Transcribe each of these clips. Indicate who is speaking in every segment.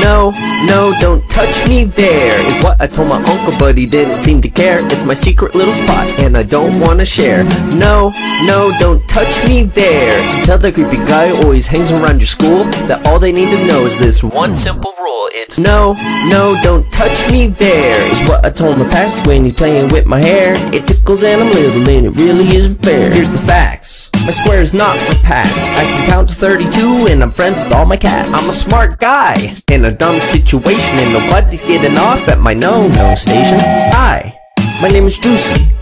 Speaker 1: No, no, don't touch me there. Is what I told my uncle but he didn't seem to care. It's my secret little spot and I don't wanna share. No, no, don't touch me there. So tell the creepy guy who always hangs around your school That all they need to know is this one simple rule. It's no, no, don't touch me there. Is what I told my pastor when he's playing with my hair. It tickles and I'm little and it really isn't fair Here's the facts my square is not for packs. I can count to 32 and I'm friends with all my cats. I'm a smart guy in a dumb situation and nobody's getting off at my no-no station. Hi, my name is Juicy.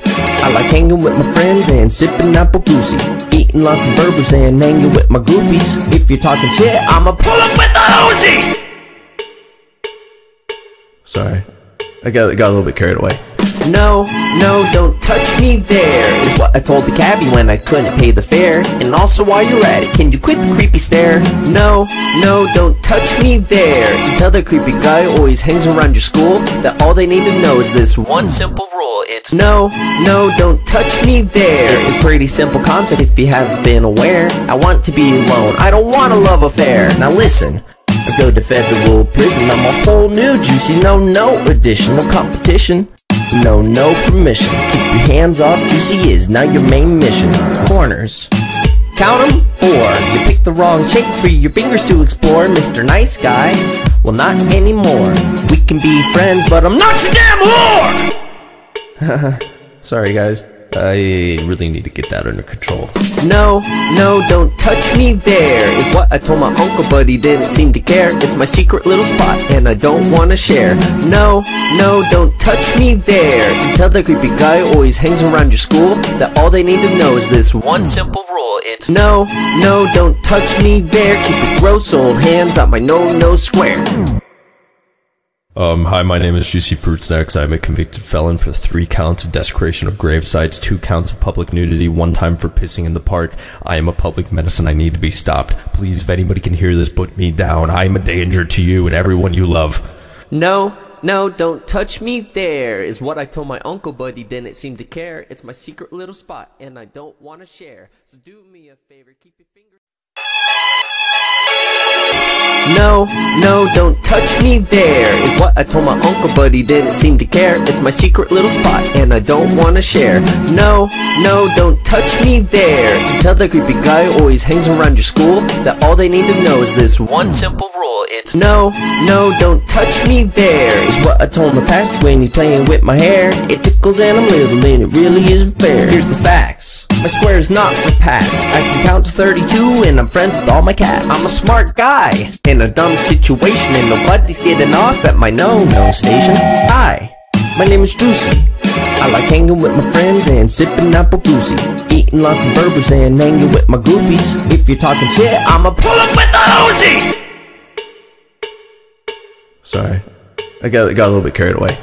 Speaker 1: I like hanging with my friends and sipping apple goosey. Eating lots of burgers and hanging with my goofies. If you're talking shit, I'ma pull up with the Uzi! Sorry, I got, got a little bit carried away. No, no, don't touch me there Is what I told the cabbie when I couldn't pay the fare. And also while you're at it, can you quit the creepy stare? No, no, don't touch me there So tell the creepy guy always hangs around your school That all they need to know is this one simple rule. It's no, no, don't touch me there. It's a pretty simple concept if you haven't been aware. I want to be alone, I don't want a love affair. Now listen I go to federal prison, I'm a whole new juicy, no, no additional competition. No, no permission. Keep your hands off Juicy is now your main mission. Corners. Count 'em, four. You picked the wrong shape for your fingers to explore, Mr. Nice Guy. Well, not anymore. We can be friends, but I'm not your damn whore! Sorry, guys. I really need to get that under control. No, no, don't touch me there Is what I told my uncle but he didn't seem to care. It's my secret little spot and I don't wanna share. No, no, don't touch me there. So tell the creepy guy who always hangs around your school That all they need to know is this one simple rule. It's no, no, don't touch me there. Keep your gross old hands out my no-no square
Speaker 2: Um, hi, my name is Juicy Fruit Snacks. I'm a convicted felon for three counts of desecration of grave sites, two counts of public nudity, one time for pissing in the park. I am a public and I need to be stopped. Please, if anybody can hear this, put me down. I am a danger to you and everyone you love.
Speaker 1: No, no, don't touch me there Is what I told my uncle but he didn't seem to care It's my secret little spot and I don't wanna share So do me a favor, keep your fingers no, no, don't touch me there Is what I told my uncle but he didn't seem to care. It's my secret little spot and I don't wanna share. No, no, don't touch me there So tell the creepy guy who always hangs around your school That all they need to know is this one simple rule. It's no, no, don't touch me there Is what I told my pastor when he's playing with my hair. It tickles and I'm little and it really isn't fair Here's the facts my square is not for packs. I can count to 32 and I'm friends with all my cats. I'm a smart guy in a dumb situation and nobody's getting off at my no-no station. Hi, my name is Juicy. I like hanging with my friends and sipping apple goosey. Eating lots of burgers and hanging with my goofies. If you're talking shit, I'ma pull up with the Uzi!
Speaker 2: Sorry. I got, got a little bit carried away.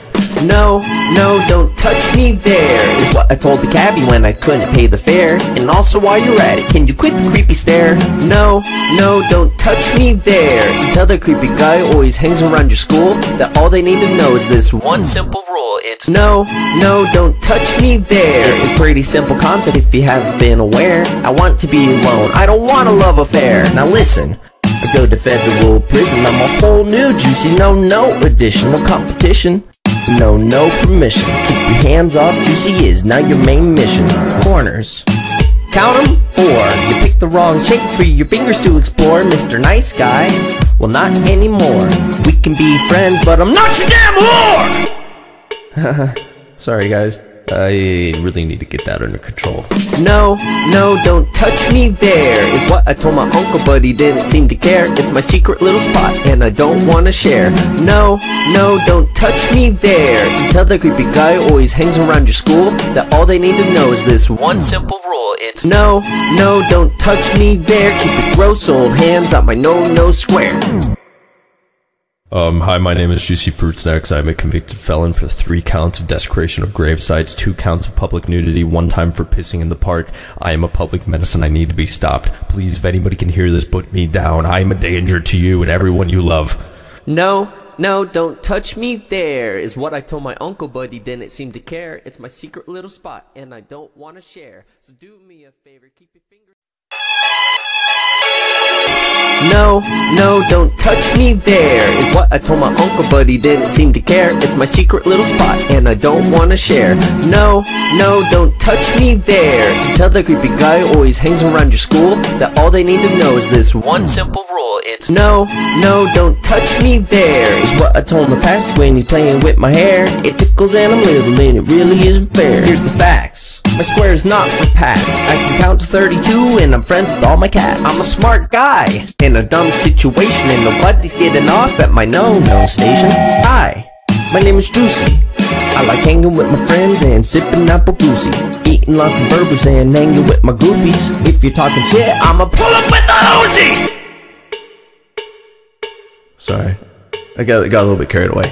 Speaker 1: No, no, don't touch me there Is what I told the cabbie when I couldn't pay the fare. And also while you're at it, can you quit the creepy stare? No, no, don't touch me there. So tell the creepy guy always hangs around your school That all they need to know is this one simple rule. It's no, no, don't touch me there. It's a pretty simple concept if you haven't been aware. I want to be alone, I don't want a love affair. Now listen I go to federal prison, I'm a whole new juicy, no, no additional competition. No, no permission. Keep your hands off Juicy is now your main mission. Corners. Count 'em, four. You picked the wrong shape for your fingers to explore, Mr. Nice Guy. Well, not anymore. We can be friends, but I'm not your damn whore!
Speaker 2: Sorry, guys. I really need to get that under control.
Speaker 1: No, no, don't touch me there Is what I told my uncle but he didn't seem to care. It's my secret little spot and I don't wanna share. No, no, don't touch me there. So tell the creepy guy who always hangs around your school That all they need to know is this one simple rule. It's no, no, don't touch me there. Keep your gross old hands out my no-no square
Speaker 2: Um, hi, my name is Juicy Fruit Snacks. I'm a convicted felon for three counts of desecration of grave sites, two counts of public nudity, one time for pissing in the park. I am a public and I need to be stopped. Please, if anybody can hear this, put me down. I am a danger to you and everyone you love.
Speaker 1: No, no, don't touch me there Is what I told my uncle but he didn't seem to care It's my secret little spot and I don't wanna share So do me a favor, keep your fingers No, no, don't touch me there. Is what I told my uncle but he didn't seem to care. It's my secret little spot and I don't wanna share. No, no, don't touch me there. So tell the creepy guy who always hangs around your school That all they need to know is this one simple rule. It's no, no, don't touch me there. Is what I told my pastor when he's playing with my hair. It tickles and I'm little and it really isn't fair Here's the facts My square is not for pats I can count to 32 and I'm friends with all my cats I'm a smart guy in a dumb situation and nobody's getting off at my no-no station. Hi, my name is Juicy. I like hanging with my friends and sipping apple goosey. Eating lots of burgers and hanging with my goofies. If you're talking shit, I'ma pull up with the Uzi!
Speaker 2: Sorry. I got, got a little bit carried away.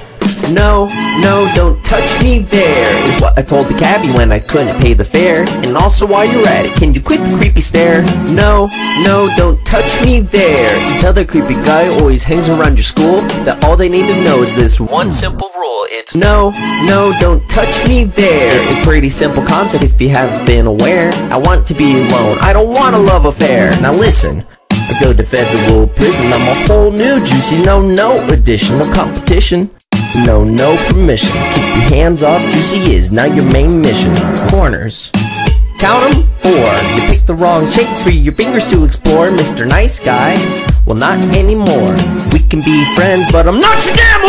Speaker 1: No, no, don't touch me there Is what I told the cabbie when I couldn't pay the fare. And also while you're at it, can you quit the creepy stare? No, no, don't touch me there So tell the creepy guy who always hangs around your school. That all they need to know is this one simple rule It's no, no, don't touch me there. It's a pretty simple concept if you haven't been aware. I want to be alone, I don't want a love affair. Now listen I go to federal prison, I'm a whole new juicy no no edition, no competition no, no permission. Keep your hands off Juicy is now your main mission. Corners. Count 'em four. You picked the wrong shape for your fingers to explore, Mr. Nice Guy. Well, not anymore. We can be friends, but I'm not your damn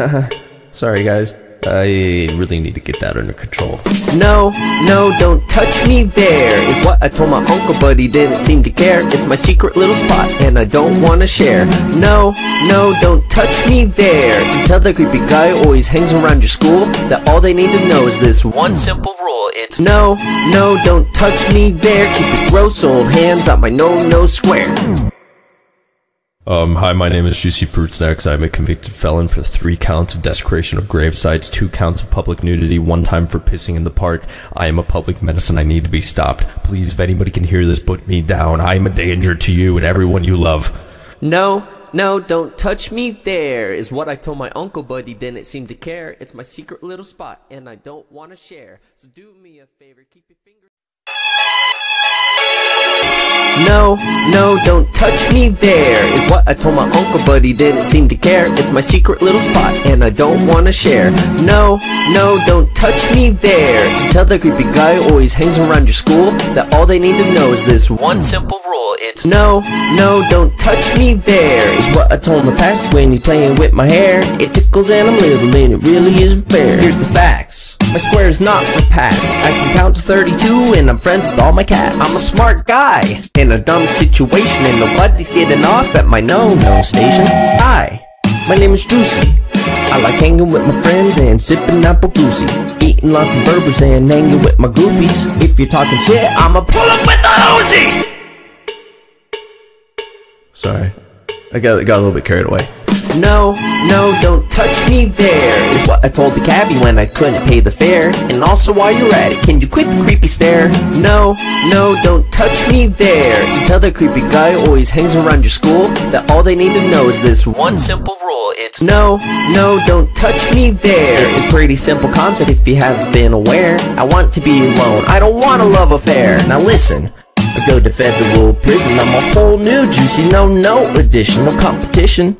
Speaker 2: whore! Sorry, guys. I really need to get that under control.
Speaker 1: No, no, don't touch me there Is what I told my uncle but he didn't seem to care. It's my secret little spot and I don't wanna share. No, no, don't touch me there. So tell the creepy guy who always hangs around your school That all they need to know is this one simple rule. It's no, no, don't touch me there. Keep your gross old hands out my no-no square
Speaker 2: um, hi, my name is Juicy Fruit Snacks. I'm a convicted felon for three counts of desecration of grave sites, two counts of public nudity, one time for pissing in the park. I am a public and I need to be stopped. Please, if anybody can hear this, put me down. I am a danger to you and everyone you love.
Speaker 1: No, no, don't touch me there, is what I told my uncle, but he didn't seem to care. It's my secret little spot and I don't want to share. So do me a favor, keep your fingers. No, no, don't touch me there Is what I told my uncle but he didn't seem to care. It's my secret little spot and I don't wanna share. No, no, don't touch me there. So tell the creepy guy who always hangs around your school That all they need to know is this one simple rule. It's no, no, don't touch me there Is what I told my pastor when he's playing with my hair. It tickles and I'm little and it really isn't fair Here's the facts My square is not for pats I can count to 32 and I'm friends with all my cats I'm a smart guy in a dumb situation and nobody's getting off at my no-no station. Hi, my name is Juicy. I like hanging with my friends and sipping apple goosey. Eating lots of burgers and hanging with my goofies. If you're talking shit, I'ma pull up with the Uzi!
Speaker 2: Sorry. I got, got a little bit carried away.
Speaker 1: No, no, don't touch me there Is what I told the cabbie when I couldn't pay the fare. And also while you're at it, can you quit the creepy stare? No, no, don't touch me there So tell the creepy guy who always hangs around your school That all they need to know is this one simple rule. It's no, no, don't touch me there It's a pretty simple concept if you haven't been aware. I want to be alone, I don't want a love affair. Now listen I go to federal prison, I'm a whole new juicy no-no edition, no competition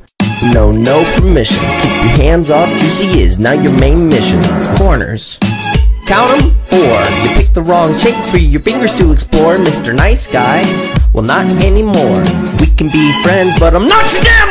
Speaker 1: no, no permission. Keep your hands off Juicy is not your main mission. Corners. Count 'em four. You picked the wrong shape for your fingers to explore, Mr. Nice Guy. Well, not anymore. We can be friends, but I'm not your damn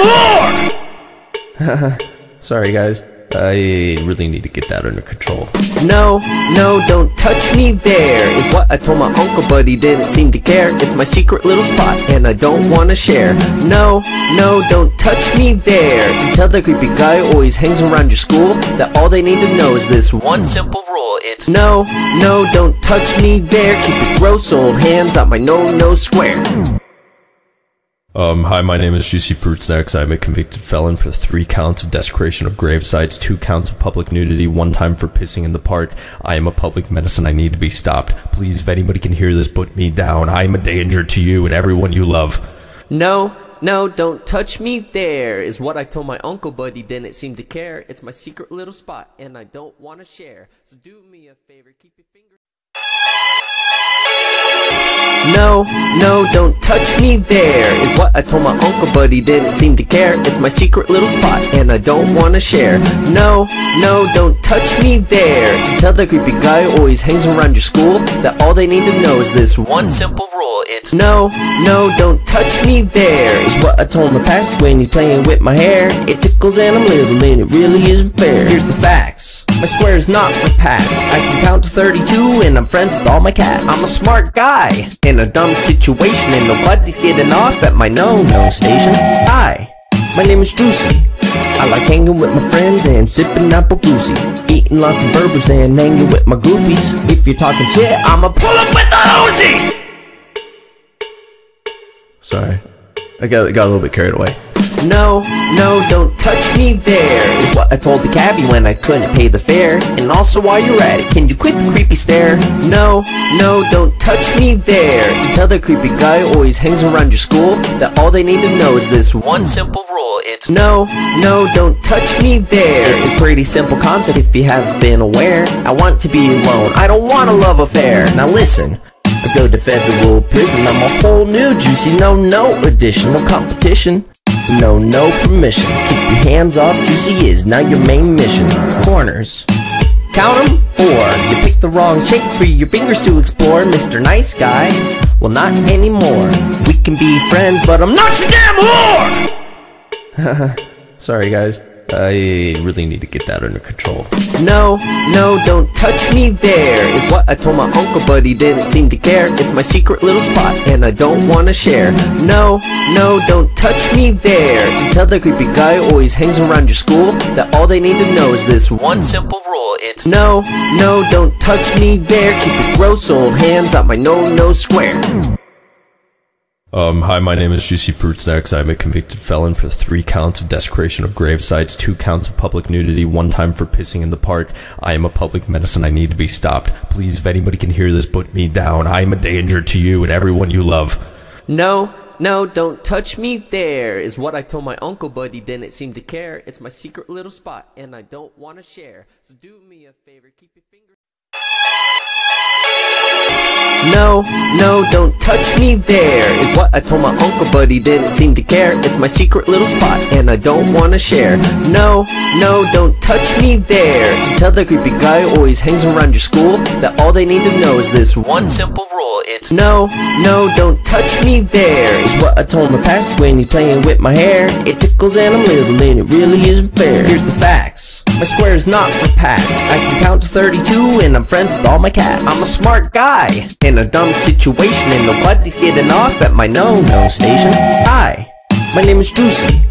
Speaker 2: whore! Sorry, guys. I really need to get that under control.
Speaker 1: No, no, don't touch me there Is what I told my uncle but he didn't seem to care. It's my secret little spot and I don't wanna share. No, no, don't touch me there So tell the creepy guy who always hangs around your school That all they need to know is this one simple rule. It's no, no, don't touch me there. Keep your gross old hands out my no-no square
Speaker 2: um, hi, my name is Juicy Fruit Snacks. I'm a convicted felon for three counts of desecration of gravesites, two counts of public nudity, one time for pissing in the park. I am a public menace I need to be stopped. Please, if anybody can hear this, put me down. I am a danger to you and everyone you love.
Speaker 1: No, no, don't touch me there, is what I told my uncle, but he didn't seem to care. It's my secret little spot and I don't want to share. So do me a favor, keep your fingers. No, no, don't touch me there. Is what I told my uncle but he didn't seem to care. It's my secret little spot and I don't wanna share. No, no, don't touch me there. So tell the creepy guy who always hangs around your school That all they need to know is this one simple rule. It's no, no, don't touch me there. Is what I told my pastor when he's playing with my hair. It tickles and I'm little and it really isn't fair Here's the facts. My square is not for pats. I can count to 32 and I'm friends with all my cats. I'm a smart guy in a dumb situation and nobody's getting off at my no-no station. Hi, my name is Juicy. I like hanging with my friends and sipping apple goosey. Eating lots of burgers and hanging with my goofies. If you're talking shit, I'ma pull up with the Uzi!
Speaker 2: Sorry. I got, got a little bit carried away.
Speaker 1: No, no, don't touch me there. Is what I told the cabbie when I couldn't pay the fare. And also while you're at it, can you quit the creepy stare? No, no, don't touch me there. So tell the creepy guy who always hangs around your school That all they need to know is this one simple rule. It's no, no, don't touch me there. It's a pretty simple concept if you haven't been aware. I want to be alone, I don't want a love affair. Now listen I go to federal prison, I'm a whole new juicy, no, no additional competition. No, no permission. Keep your hands off Juicy is now your main mission. Corners. Count 'em four. You picked the wrong shape for your fingers to explore, Mr. Nice Guy. Well, not anymore. We can be friends, but I'm not your damn
Speaker 2: whore! Sorry, guys. I really need to get that under control.
Speaker 1: No, no, don't touch me there Is what I told my uncle but he didn't seem to care. It's my secret little spot and I don't wanna share. No, no, don't touch me there. So tell the creepy guy who always hangs around your school That all they need to know is this one simple rule. It's no, no, don't touch me there. Keep your gross old hands out my no-no square
Speaker 2: um, hi, my name is Juicy Fruit Snacks. I'm a convicted felon for three counts of desecration of grave sites, two counts of public nudity, one time for pissing in the park. I am a public and I need to be stopped. Please, if anybody can hear this, put me down. I am a danger to you and everyone you love.
Speaker 1: No, no, don't touch me there, is what I told my uncle, but he didn't seem to care. It's my secret little spot, and I don't want to share. So do me a favor, keep your fingers. No, no, don't touch me there Is what I told my uncle but he didn't seem to care. It's my secret little spot and I don't wanna share. No, no, don't touch me there. So tell the creepy guy who always hangs around your school That all they need to know is this one simple rule. It's no, no, don't touch me there Is what I told my pastor when he's playing with my hair. It tickles and I'm little and it really isn't fair Here's the facts my square is not for pats. I can count to 32 and I'm friends with all my cats. I'm a smart guy in a dumb situation and nobody's getting off at my no-no station. Hi, my name is Juicy.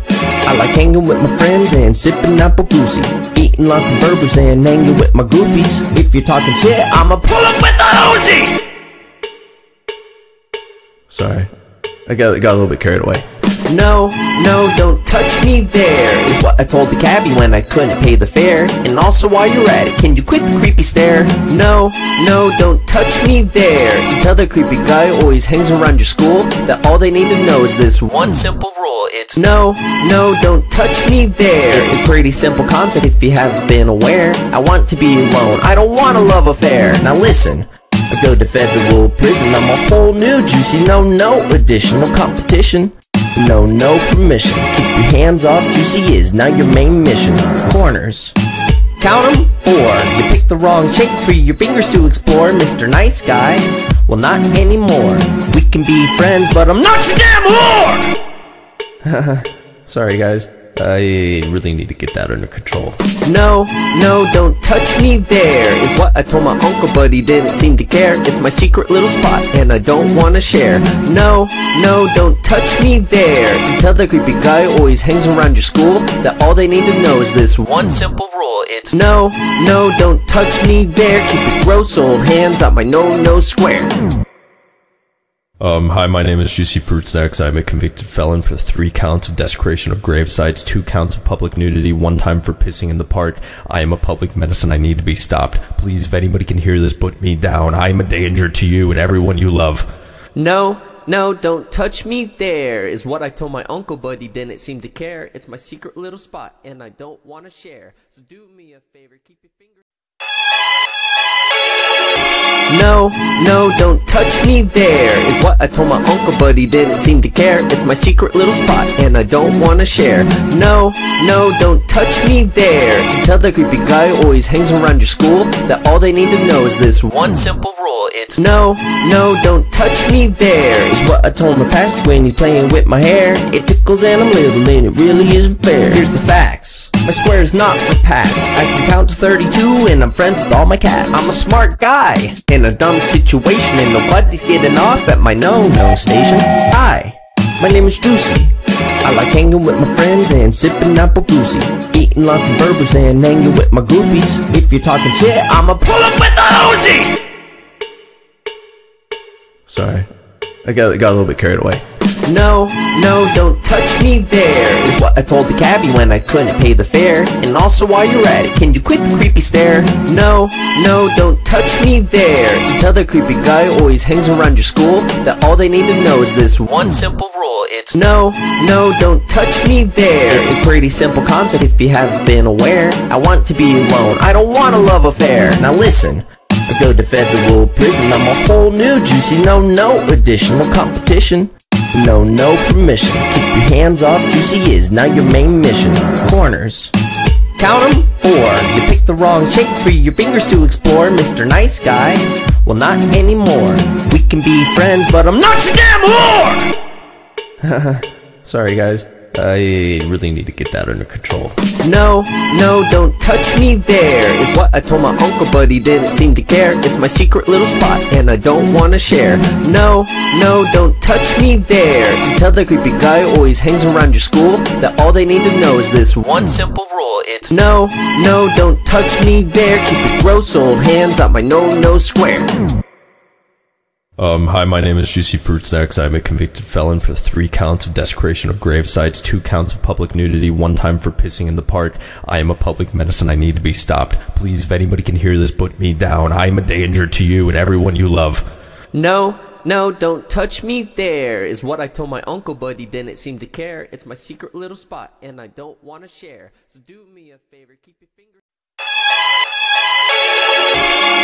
Speaker 1: I like hanging with my friends and sipping apple goosey. Eating lots of burgers and hanging with my goofies. If you're talking shit, I'ma pull up with the Uzi!
Speaker 2: Sorry. I got, got a little bit carried away.
Speaker 1: No, no, don't touch me there Is what I told the cabbie when I couldn't pay the fare. And also while you're at it, can you quit the creepy stare? No, no, don't touch me there. So tell the creepy guy who always hangs around your school. That all they need to know is this one simple rule. It's no, no, don't touch me there. It's a pretty simple concept if you haven't been aware. I want to be alone, I don't want a love affair. Now listen I go to federal prison, I'm a whole new juicy, no, no additional competition. No, no permission. Keep your hands off Juicy is now your main mission. Corners. Count 'em four. You picked the wrong shape for your fingers to explore, Mr. Nice Guy. Well, not anymore. We can be friends, but I'm not your damn
Speaker 2: whore! Sorry, guys. I really need to get that under control.
Speaker 1: No, no, don't touch me there Is what I told my uncle but he didn't seem to care. It's my secret little spot and I don't wanna share. No, no, don't touch me there. So tell the creepy guy who always hangs around your school That all they need to know is this one simple rule. It's no, no, don't touch me there. Keep your gross old hands out my no-no square
Speaker 2: um, hi, my name is Juicy Fruit. I'm a convicted felon for three counts of desecration of grave sites, two counts of public nudity, one time for pissing in the park. I am a public menace I need to be stopped. Please, if anybody can hear this, put me down. I am a danger to you and everyone you love.
Speaker 1: No, no, don't touch me there, is what I told my uncle, but he didn't seem to care. It's my secret little spot, and I don't want to share. So do me a favor, keep your fingers. No, no, don't touch me there Is what I told my uncle but he didn't seem to care. It's my secret little spot and I don't wanna share. No, no, don't touch me there So tell the creepy guy who always hangs around your school That all they need to know is this one simple rule. It's no, no, don't touch me there Is what I told my pastor when he's playing with my hair tickles and I'm little and it really isn't fair Here's the facts my square is not for pats. I can count to 32 and I'm friends with all my cats. I'm a smart guy in a dumb situation and nobody's getting off at my no-no station. Hi, my name is Juicy. I like hanging with my friends and sipping apple goosey. Eating lots of burgers and hanging with my goofies. If you're talking shit, I'ma pull up with the Uzi!
Speaker 2: Sorry. I got, got a little bit carried away.
Speaker 1: No, no, don't touch me there Is what I told the cabbie when I couldn't pay the fare. And also while you're at it, can you quit the creepy stare? No, no, don't touch me there. So tell the creepy guy who always hangs around your school That all they need to know is this one simple rule. It's no, no, don't touch me there. It's a pretty simple concept if you haven't been aware. I want to be alone, I don't want a love affair. Now listen I go to federal prison, I'm a whole new juicy, no, no additional competition. No, no permission. Keep your hands off Juicy is not your main mission. Corners. Count them, four. You picked the wrong shape for your fingers to explore, Mr. Nice Guy. Well, not anymore. We can be friends, but I'm not your damn
Speaker 2: whore! Sorry, guys. I really need to get that under control.
Speaker 1: No, no, don't touch me there. Is what I told my uncle but he didn't seem to care. It's my secret little spot and I don't wanna share. No, no, don't touch me there. So tell the creepy guy who always hangs around your school That all they need to know is this one simple rule. It's no, no, don't touch me there. Keep your gross old hands out my no-no square
Speaker 2: um, hi, my name is Juicy Fruit Snacks. I'm a convicted felon for three counts of desecration of grave sites, two counts of public nudity, one time for pissing in the park. I am a public and I need to be stopped. Please, if anybody can hear this, put me down. I am a danger to you and everyone you love.
Speaker 1: No, no, don't touch me there, is what I told my uncle, but he didn't seem to care. It's my secret little spot and I don't want to share. So do me a favor, keep your fingers.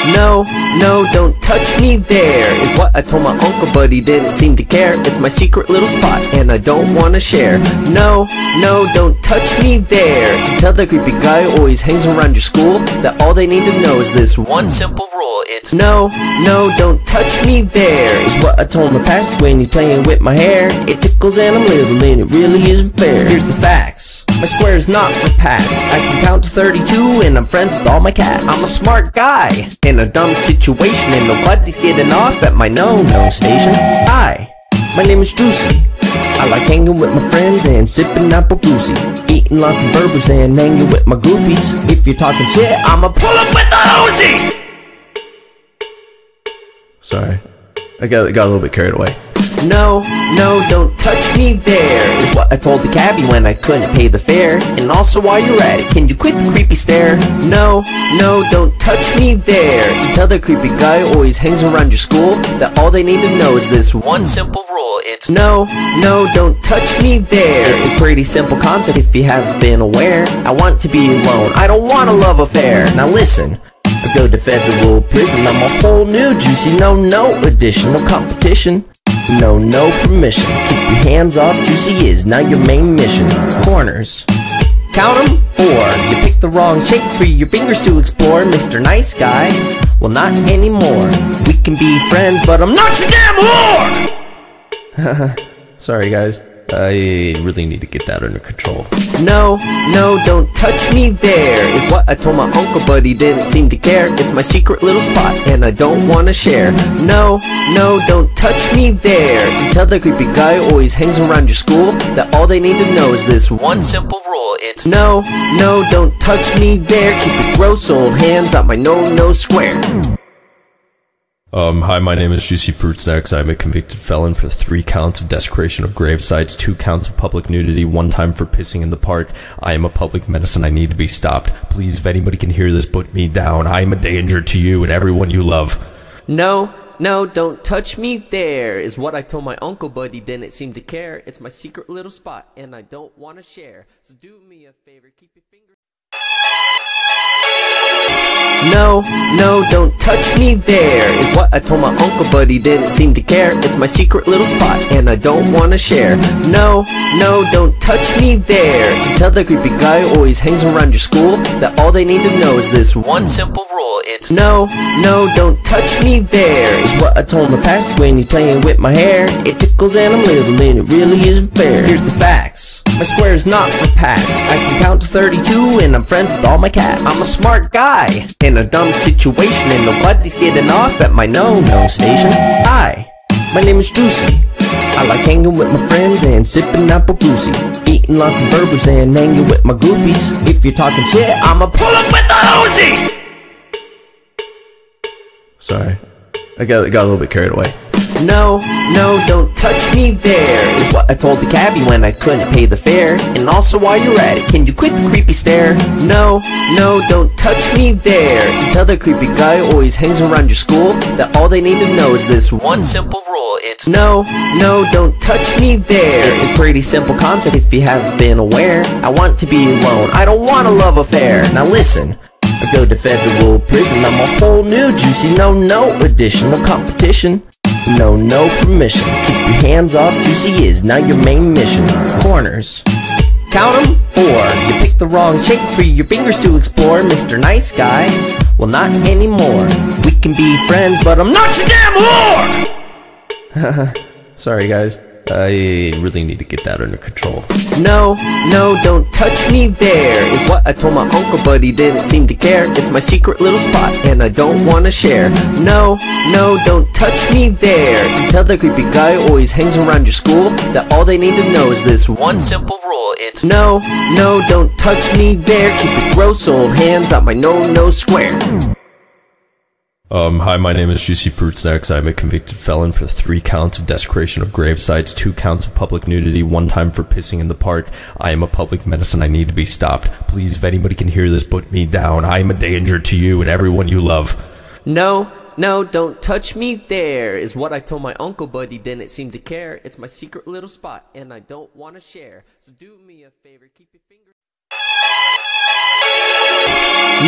Speaker 1: No, no, don't touch me there Is what I told my uncle but he didn't seem to care. It's my secret little spot and I don't wanna share. No, no, don't touch me there So tell the creepy guy who always hangs around your school That all they need to know is this one simple rule. It's no, no, don't touch me there Is what I told my pastor when he's playing with my hair. It tickles and I'm little and it really isn't fair. Here's the facts My square is not for pats I can count to 32 and I'm friends with all my cats I'm a smart guy in a dumb situation and nobody's getting off at my no-no station. Hi, my name is Juicy. I like hanging with my friends and sipping apple goosey. Eating lots of burgers and hanging with my goofies. If you're talking shit, I'ma pull up with the Uzi!
Speaker 2: Sorry. I got, got a little bit carried away.
Speaker 1: No, no, don't touch me there Is what I told the cabbie when I couldn't pay the fare. And also while you're at it, can you quit the creepy stare? No, no, don't touch me there. So tell the creepy guy who always hangs around your school That all they need to know is this one simple rule. It's no, no, don't touch me there. It's a pretty simple concept if you haven't been aware. I want to be alone, I don't want a love affair. Now listen I go to federal prison, I'm a whole new juicy, no, no additional competition. No, no permission. Keep your hands off Juicy is now your main mission. Corners. Count them, four. You picked the wrong shape for your fingers to explore, Mr. Nice Guy. Well, not anymore. We can be friends, but I'm not your damn
Speaker 2: whore! Sorry, guys. I really need to get that under control.
Speaker 1: No, no, don't touch me there Is what I told my uncle but he didn't seem to care. It's my secret little spot and I don't wanna share. No, no, don't touch me there. So tell the creepy guy who always hangs around your school That all they need to know is this one simple rule. It's no, no, don't touch me there. Keep your gross old hands out my no-no square
Speaker 2: um, hi, my name is Juicy Fruit Snacks. I'm a convicted felon for three counts of desecration of grave sites, two counts of public nudity, one time for pissing in the park. I am a public and I need to be stopped. Please, if anybody can hear this, put me down. I am a danger to you and everyone you love.
Speaker 1: No, no, don't touch me there, is what I told my uncle, but he didn't seem to care. It's my secret little spot and I don't want to share. So do me a favor, keep your fingers. No, no, don't touch me there Is what I told my uncle but he didn't seem to care. It's my secret little spot and I don't wanna share. No, no, don't touch me there. So tell the creepy guy who always hangs around your school That all they need to know is this one simple rule. It's no, no, don't touch me there Is what I told my pastor when he's playing with my hair. It tickles and I'm little and it really isn't fair Here's the facts. My square is not for pats. I can count to 32 and I'm friends with all my cats. I'm a smart guy in a dumb situation and nobody's getting off at my no-no station. Hi, my name is Juicy. I like hanging with my friends and sipping apple goosey. Eating lots of burgers and hanging with my goofies. If you're talking shit, I'ma pull up with the Uzi!
Speaker 2: Sorry. I got, got a little bit carried away.
Speaker 1: No, no, don't touch me there. Is what I told the cabbie when I couldn't pay the fare. And also while you're at it, can you quit the creepy stare? No, no, don't touch me there. So tell the creepy guy always hangs around your school. That all they need to know is this one simple rule. It's no, no, don't touch me there. It's a pretty simple concept if you haven't been aware. I want to be alone, I don't want a love affair. Now listen I go to federal prison, I'm a whole new juicy no no edition, competition no, no permission. Keep your hands off Juicy is now your main mission. Corners. Count them four. You picked the wrong shape for your fingers to explore, Mr. Nice Guy. Well, not anymore. We can be friends, but I'm not your damn
Speaker 2: whore! Sorry, guys. I really need to get that under control.
Speaker 1: No, no, don't touch me there Is what I told my uncle but he didn't seem to care. It's my secret little spot and I don't wanna share. No, no, don't touch me there. So tell that creepy guy who always hangs around your school That all they need to know is this one simple rule. It's no, no, don't touch me there. Keep your gross old hands out my no-no square
Speaker 2: um, hi, my name is Juicy Fruit Snacks. I'm a convicted felon for three counts of desecration of gravesites, two counts of public nudity, one time for pissing in the park. I am a public menace I need to be stopped. Please, if anybody can hear this, put me down. I am a danger to you and everyone you love.
Speaker 1: No, no, don't touch me there, is what I told my uncle, but he didn't seem to care. It's my secret little spot and I don't want to share. So do me a favor, keep your fingers.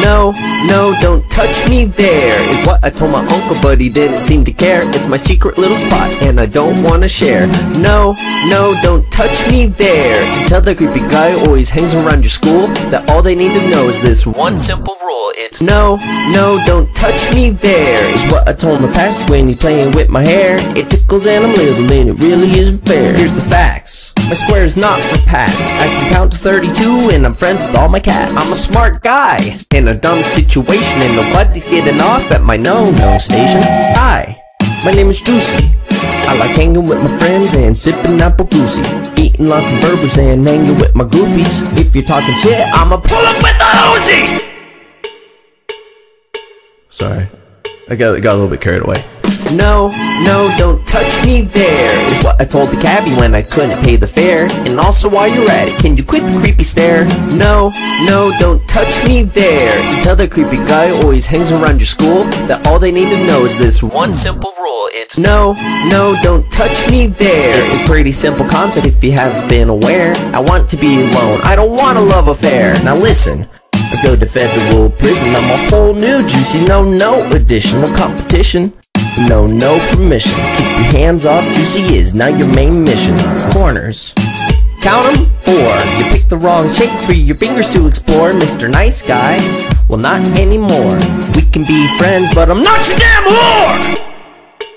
Speaker 1: No, no, don't touch me there. Is what I told my uncle but he didn't seem to care. It's my secret little spot and I don't wanna share. No, no, don't touch me there. So tell the creepy guy who always hangs around your school That all they need to know is this one simple rule. It's no, no, don't touch me there. Is what I told my pastor when he's playing with my hair. It tickles and I'm little and it really isn't fair Here's the facts. My square is not for pats. I can count to 32 and I'm friends with all my cats. I'm a smart guy in a dumb situation and nobody's getting off at my no-no station. Hi, my name is Juicy. I like hanging with my friends and sipping apple goosey. Eating lots of burgers and hanging with my goofies. If you're talking shit, I'ma pull up with the Uzi!
Speaker 2: Sorry. I got, got a little bit carried away.
Speaker 1: No, no, don't touch me there Is what I told the cabbie when I couldn't pay the fare. And also while you're at it, can you quit the creepy stare? No, no, don't touch me there So tell the creepy guy who always hangs around your school. That all they need to know is this one simple rule. It's no, no, don't touch me there It's a pretty simple concept if you haven't been aware. I want to be alone, I don't want a love affair. Now listen I go to federal prison, I'm a whole new juicy no-no additional competition no, no permission. Keep your hands off Juicy is now your main mission. Corners. Count them four. You picked the wrong shape for your fingers to explore, Mr. Nice Guy. Well, not anymore. We can be friends, but I'm not your damn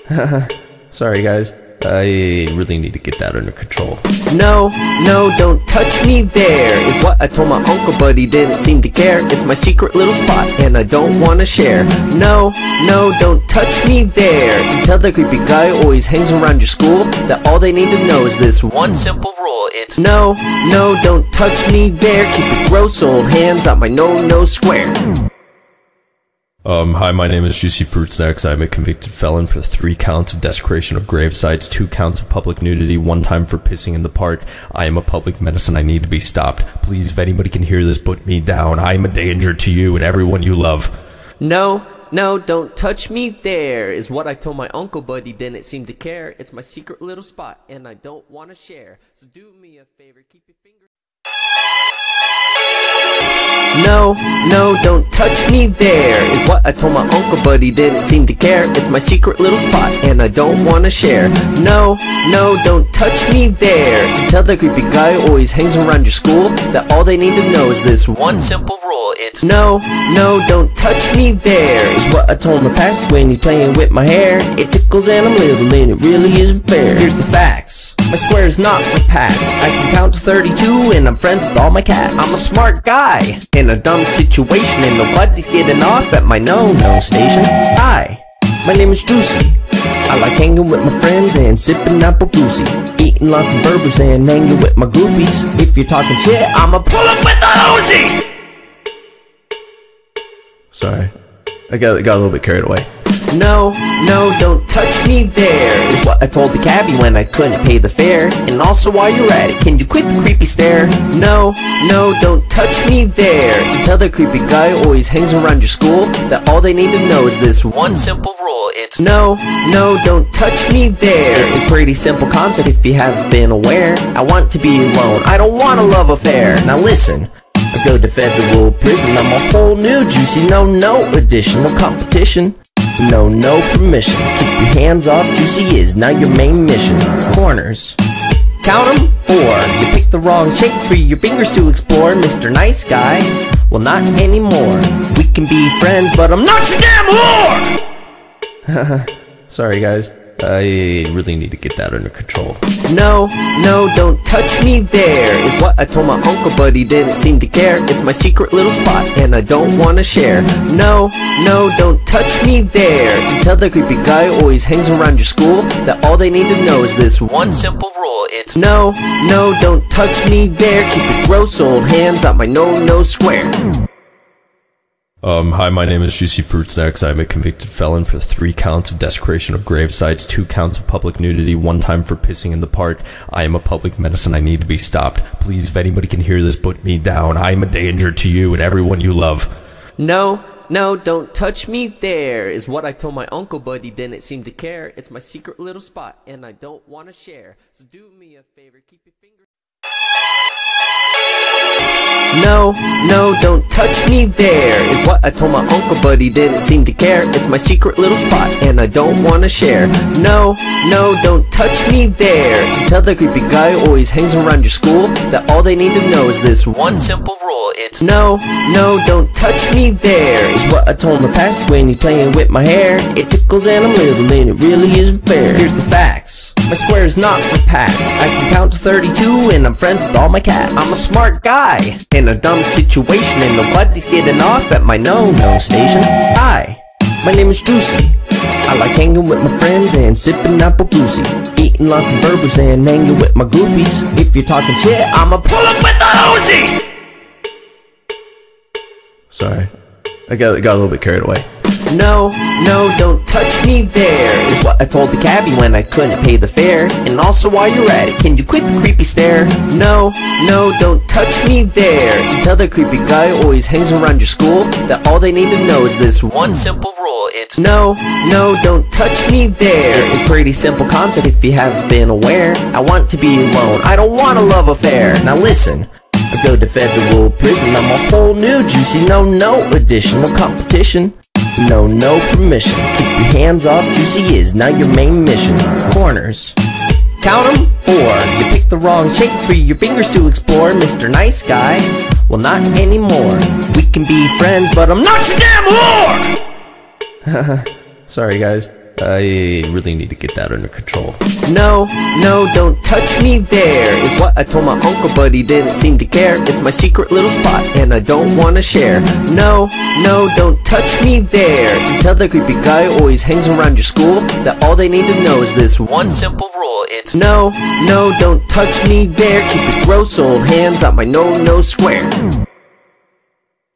Speaker 2: whore! Sorry, guys. I really need to get that under control.
Speaker 1: No, no, don't touch me there Is what I told my uncle but he didn't seem to care. It's my secret little spot and I don't wanna share. No, no, don't touch me there. So tell that creepy guy always hangs around your school That all they need to know is this one simple rule. It's no, no, don't touch me there. Keep your gross old hands out my no-no square
Speaker 2: um, hi, my name is Juicy Fruit Snacks. I'm a convicted felon for three counts of desecration of grave sites, two counts of public nudity, one time for pissing in the park. I am a public menace I need to be stopped. Please, if anybody can hear this, put me down. I am a danger to you and everyone you love.
Speaker 1: No, no, don't touch me there, is what I told my uncle, but he didn't seem to care. It's my secret little spot, and I don't want to share. So do me a favor, keep your fingers. No, no, don't touch me there. Is what I told my uncle but he didn't seem to care. It's my secret little spot and I don't wanna share. No, no, don't touch me there. So tell the creepy guy who always hangs around your school That all they need to know is this one simple rule. It's no, no, don't touch me there. Is what I told my pastor when he's playing with my hair. It tickles and I'm little and it really isn't fair Here's the facts my square is not for pats. I can count to 32 and I'm friends with all my cats. I'm a smart guy in a dumb situation and nobody's getting off at my no-no station. Hi, my name is Juicy. I like hanging with my friends and sipping apple goosey. Eating lots of burgers and hanging with my groupies. If you're talking shit, I'ma pull up with the Uzi! Sorry. I got, got a little bit carried away. No, no, don't touch me there Is what I told the cabbie when I couldn't pay the fare. And also while you're at it, can you quit the creepy stare? No, no, don't touch me there. So tell the creepy guy who always hangs around your school That all they need to know is this one simple rule. It's no, no, don't touch me there. It's a pretty simple concept if you haven't been aware. I want to be alone, I don't want a love affair. Now listen I go to federal prison, I'm a whole new juicy, no, no additional competition. No, no permission. Keep your hands off Juicy is now your main mission. Corners. Count 'em four. You picked the wrong shape for your fingers to explore, Mr. Nice Guy. Well, not anymore. We can be friends, but I'm not your damn whore! Sorry, guys. I really need to get that under control. No, no, don't touch me there Is what I told my uncle but he didn't seem to care. It's my secret little spot and I don't wanna share. No, no, don't touch me there. So tell that creepy guy who always hangs around your school That all they need to know is this one simple rule. It's no, no, don't touch me there. Keep your gross old hands out my no-no square
Speaker 2: Um, hi, my name is Juicy Fruit Snacks. I'm a convicted felon for three counts of desecration of grave sites, two counts of public nudity, one time for pissing in the park. I am a public menace I need to be stopped. Please, if anybody can hear this, put me down. I am a danger to you and everyone you love.
Speaker 1: No, no, don't touch me there Is what I told my uncle but he didn't seem to care It's my secret little spot and I don't wanna share So do me a favor, keep your fingers no, no, don't touch me there Is what I told my uncle but he didn't seem to care. It's my secret little spot and I don't wanna share. No, no, don't touch me there. So tell the creepy guy who always hangs around your school That all they need to know is this one simple rule. It's no, no, don't touch me there Is what I told my pastor when he's playing with my hair. It tickles and I'm little and it really isn't fair Here's the facts my square is not for pats. I can count to 32 and I'm friends with all my cats. I'm a smart guy in a dumb situation and nobody's getting off at my no-no station. Hi, my name is Juicy. I like hanging with my friends and sipping apple goosey. Eating lots of burgers and hanging with my goofies. If you're talking shit, I'ma pull up with the Uzi!
Speaker 2: Sorry. I got, got a little bit carried away.
Speaker 1: No, no, don't touch me there Is what I told the cabbie when I couldn't pay the fare. And also while you're at it, can you quit the creepy stare? No, no, don't touch me there So tell the creepy guy who always hangs around your school That all they need to know is this one simple rule. It's no, no, don't touch me there. It's a pretty simple concept if you haven't been aware. I want to be alone, I don't want a love affair. Now listen I go to federal prison, I'm a whole new juicy, no, no additional competition. No, no permission. Keep your hands off Juicy is now your main mission. Corners. Count 'em four. You picked the wrong shape for your fingers to explore, Mr. Nice Guy. Well, not anymore. We can be friends, but I'm not your damn whore!
Speaker 2: Sorry, guys. I really need to get that under control.
Speaker 1: No, no, don't touch me there Is what I told my uncle but he didn't seem to care. It's my secret little spot and I don't wanna share. No, no, don't touch me there. So tell the creepy guy who always hangs around your school That all they need to know is this one simple rule. It's no, no, don't touch me there. Keep your gross old hands out my no-no square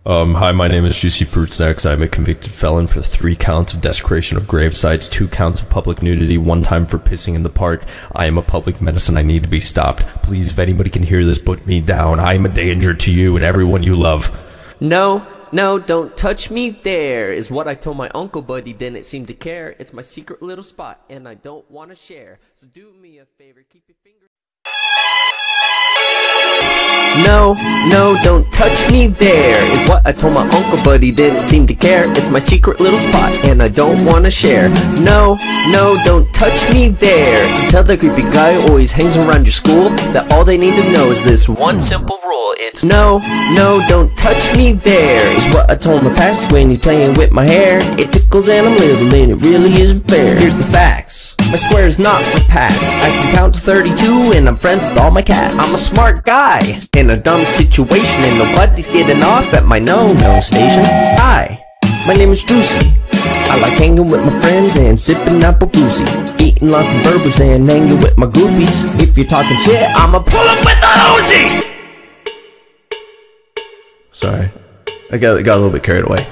Speaker 2: Um, hi, my name is Juicy Fruit Snacks. I'm a convicted felon for three counts of desecration of grave sites, two counts of public nudity, one time for pissing in the park. I am a public menace I need to be stopped. Please, if anybody can hear this, put me down. I am a danger to you and everyone you love.
Speaker 1: No, no, don't touch me there Is what I told my uncle but he didn't seem to care It's my secret little spot and I don't wanna share So do me a favor, keep your fingers No, no, don't touch me there Is what I told my uncle but he didn't seem to care. It's my secret little spot and I don't wanna share. No, no, don't touch me there So tell the creepy guy who always hangs around your school That all they need to know is this one simple rule. It's no, no, don't touch me there Is what I told my pastor when he's playing with my hair. It tickles and I'm little and it really isn't fair Here's the facts my square is not for pats. I can count to 32 and I'm friends with all my cats. I'm a smart guy in a dumb situation and nobody's getting off at my no-no station. Hi, my name is Juicy. I like hanging with my friends and sipping apple goosey. Eating lots of burgers and hanging with my goofies. If you're talking shit, I'ma pull up with the Uzi!
Speaker 2: Sorry. I got, got a little bit carried away.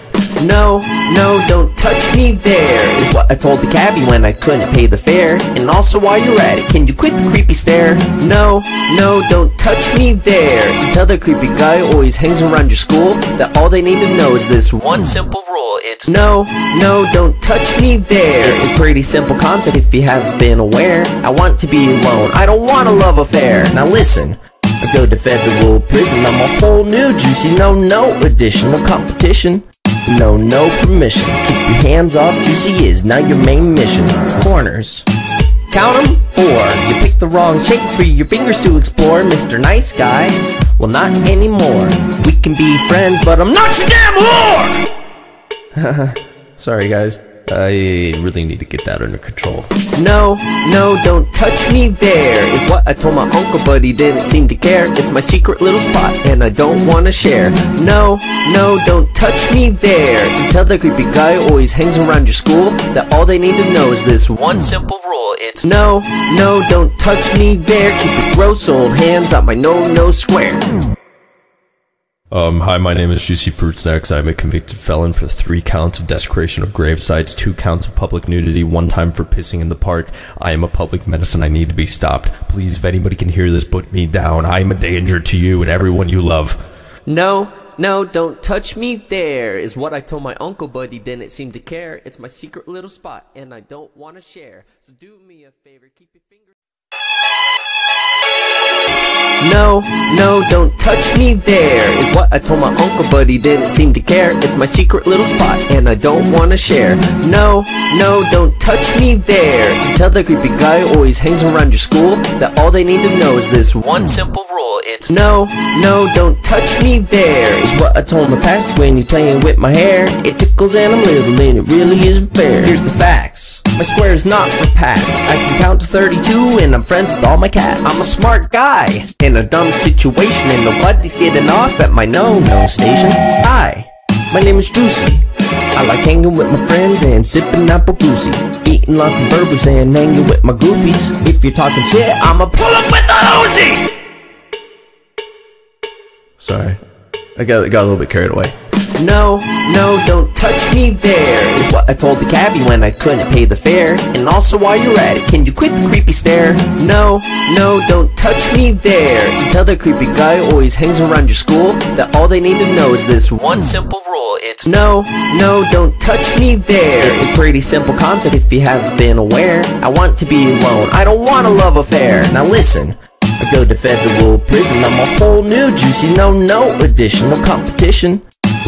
Speaker 1: No, no, don't touch me there Is what I told the cabbie when I couldn't pay the fare. And also while you're at it, can you quit the creepy stare? No, no, don't touch me there So tell the creepy guy who always hangs around your school That all they need to know is this one simple rule. It's no, no, don't touch me there. It's a pretty simple concept if you haven't been aware. I want to be alone, I don't want a love affair. Now listen I go to federal prison, I'm a whole new juicy, no, no additional competition. No, no permission. Keep your hands off. Juicy is now your main mission. Corners. Count them, four. You picked the wrong shape for your fingers to explore, Mr. Nice Guy. Well, not anymore. We can be friends, but I'm not your damn
Speaker 2: whore! Sorry, guys. I really need to get that under control.
Speaker 1: No, no, don't touch me there Is what I told my uncle but he didn't seem to care. It's my secret little spot and I don't wanna share. No, no, don't touch me there. So tell the creepy guy who always hangs around your school That all they need to know is this one simple rule. It's no, no, don't touch me there. Keep your gross old hands out my no-no square
Speaker 2: um, hi, my name is Juicy Fruit. I'm a convicted felon for three counts of desecration of grave sites, two counts of public nudity, one time for pissing in the park. I am a public and I need to be stopped. Please, if anybody can hear this, put me down. I am a danger to you and everyone you love.
Speaker 1: No, no, don't touch me there, is what I told my uncle, but he didn't seem to care. It's my secret little spot and I don't want to share. So do me a favor, keep your fingers. No, no, don't touch me there Is what I told my uncle but he didn't seem to care. It's my secret little spot and I don't wanna share. No, no, don't touch me there. So tell the creepy guy who always hangs around your school That all they need to know is this one simple rule. It's no, no, don't touch me there Is what I told my pastor when he's playing with my hair. It tickles and I'm little and it really isn't fair Here's the facts. My square is not for pats I can count to 32 and I'm friends with all my cats I'm a smart guy in a dumb situation and nobody's getting off at my no-no station. Hi, my name is Juicy. I like hanging with my friends and sipping apple goosey. Eating lots of burgers and hanging with my goofies. If you're talking shit, I'ma pull up with the Uzi!
Speaker 2: Sorry. I got, got a little bit carried away.
Speaker 1: No, no, don't touch me there. Is what I told the cabbie when I couldn't pay the fare. And also while you're at it, can you quit the creepy stare? No, no, don't touch me there. So tell the creepy guy who always hangs around your school That all they need to know is this one simple rule. It's no, no, don't touch me there. It's a pretty simple concept if you haven't been aware. I want to be alone, I don't want a love affair. Now listen I go to federal prison, I'm a whole new juicy, no, no additional competition.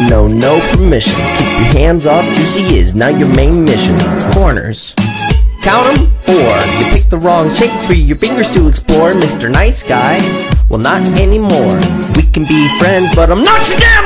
Speaker 1: No, no permission. Keep your hands off. Juicy is now your main mission. Corners. Count them, four. You picked the wrong shape for your fingers to explore, Mr. Nice Guy. Well, not anymore. We can be friends, but I'm not your damn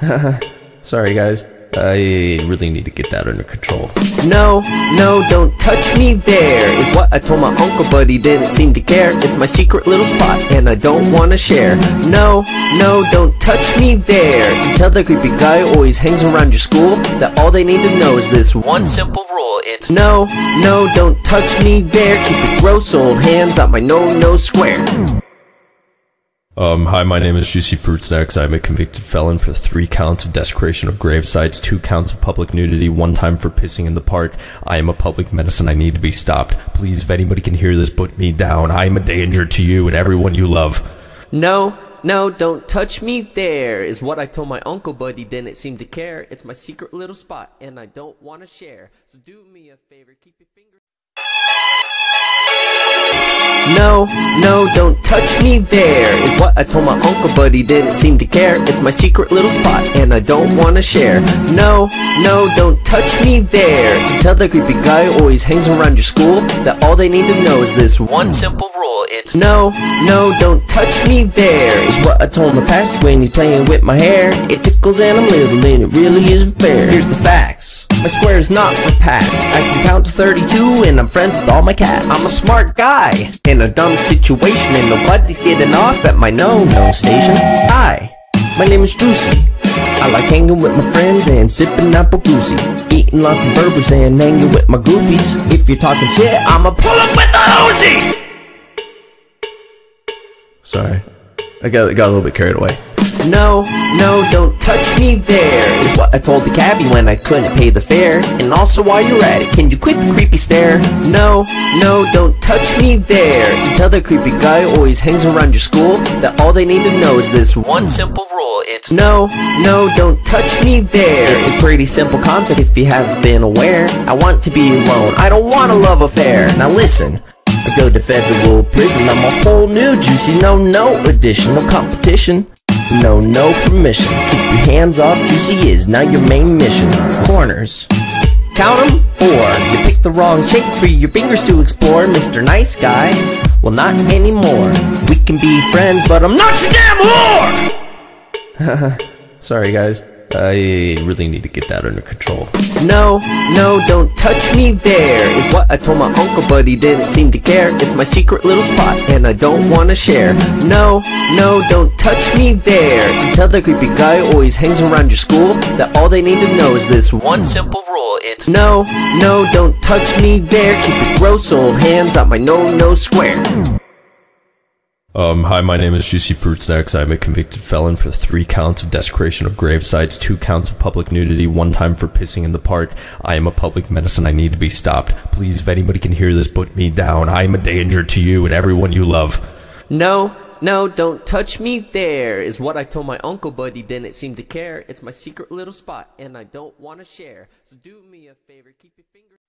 Speaker 2: whore! Sorry, guys. I really need to get that under control.
Speaker 1: No, no, don't touch me there Is what I told my uncle but he didn't seem to care. It's my secret little spot and I don't wanna share. No, no, don't touch me there. So tell the creepy guy who always hangs around your school That all they need to know is this one simple rule. It's no, no, don't touch me there. Keep your gross old hands out my no-no square
Speaker 2: um, hi, my name is Juicy Fruit. I'm a convicted felon for three counts of desecration of grave sites, two counts of public nudity, one time for pissing in the park. I am a public and I need to be stopped. Please, if anybody can hear this, put me down. I am a danger to you and everyone you love.
Speaker 1: No, no, don't touch me there, is what I told my uncle, but he didn't seem to care. It's my secret little spot and I don't want to share. So do me a favor, keep your fingers. No, no, don't touch me there Is what I told my uncle but he didn't seem to care. It's my secret little spot and I don't wanna share. No, no, don't touch me there. So tell the creepy guy who always hangs around your school That all they need to know is this one simple rule. It's no, no, don't touch me there Is what I told my pastor when he's playing with my hair. It tickles and I'm little and it really isn't fair Here's the facts. My square is not for pats. I can count to 32 and I'm friends with all my cats. I'm a smart guy in a dumb situation and nobody's getting off at my no-no station. Hi, my name is Juicy. I like hanging with my friends and sipping apple goosey. Eating lots of burgers and hanging with my goofies. If you're talking shit, I'ma pull up with the Uzi! Sorry, I got, got a little bit carried away. No, no, don't touch me there Is what I told the cabbie when I couldn't pay the fare. And also while you're at it, can you quit the creepy stare? No, no, don't touch me there tell the creepy guy always hangs around your school. That all they need to know is this one simple rule. It's no, no, don't touch me there It's a pretty simple concept if you haven't been aware. I want to be alone, I don't want a love affair. Now listen I go to federal prison, I'm a whole new juicy, no, no additional competition no, no permission. Keep your hands off Juicy is now your main mission. Corners. Count them, four. You picked the wrong shape for your fingers to explore, Mr. Nice Guy. Well, not anymore. We can be friends, but I'm not your damn whore! Sorry, guys. I really need to get that under control. No, no, don't touch me there Is what I told my uncle but he didn't seem to care. It's my secret little spot and I don't wanna share. No, no, don't touch me there So tell the creepy guy who always hangs around your school That all they need to know is this one simple rule. It's no, no, don't touch me there Keep your gross old hands out my no-no square
Speaker 2: um, hi, my name is Juicy Fruit. I'm a convicted felon for three counts of desecration of gravesites, two counts of public nudity, one time for pissing in the park. I am a public menace I need to be stopped. Please, if anybody can hear this, put me down. I am a danger to you and everyone you love.
Speaker 1: No, no, don't touch me there, is what I told my uncle, but he didn't seem to care. It's my secret little spot, and I don't want to share. So do me a favor, keep your fingers.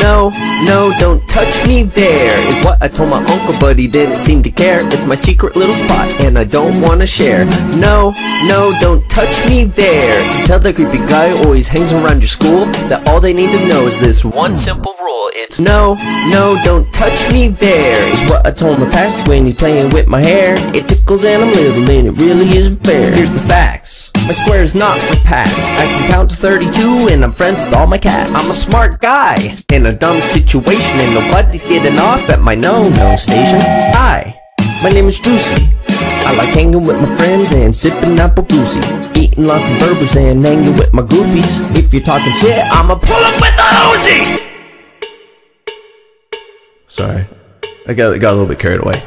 Speaker 1: No, no, don't touch me there Is what I told my uncle but he didn't seem to care. It's my secret little spot and I don't wanna share. No, no, don't touch me there. So tell the creepy guy who always hangs around your school That all they need to know is this one simple rule. It's no, no, don't touch me there Is what I told my pastor when he's playing with my hair. It tickles and I'm little and it really isn't fair Here's the facts. My square is not for pats. I can count to 32 and I'm friends with all my cats. I'm a smart guy in a dumb situation and nobody's getting off at my no-no station. Hi, my name is Juicy. I like hanging with my friends and sipping apple goosey. Eating lots of burgers and hanging with my goofies. If you're talking shit, I'ma pull up with the Uzi!
Speaker 2: Sorry. I got, got a little bit carried away.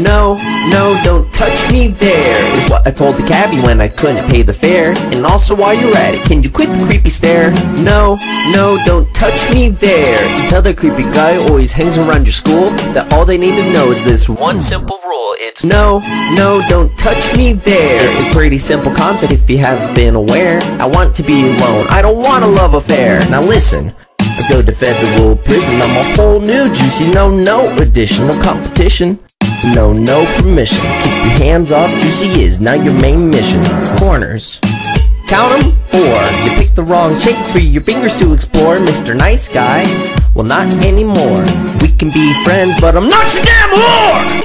Speaker 1: No, no, don't touch me there. Is what I told the cabbie when I couldn't pay the fare. And also while you're at it, can you quit the creepy stare? No, no, don't touch me there. So tell the creepy guy who always hangs around your school. That all they need to know is this one simple rule. It's no, no, don't touch me there. It's a pretty simple concept if you haven't been aware. I want to be alone, I don't want a love affair. Now listen I go to federal prison, I'm a whole new juicy, no, no additional competition. No, no permission. Keep your hands off Juicy is now your main mission. Corners. Count 'em four. You picked the wrong shape for your fingers to explore, Mr. Nice Guy. Well, not anymore. We can be friends, but I'm not your damn
Speaker 2: whore!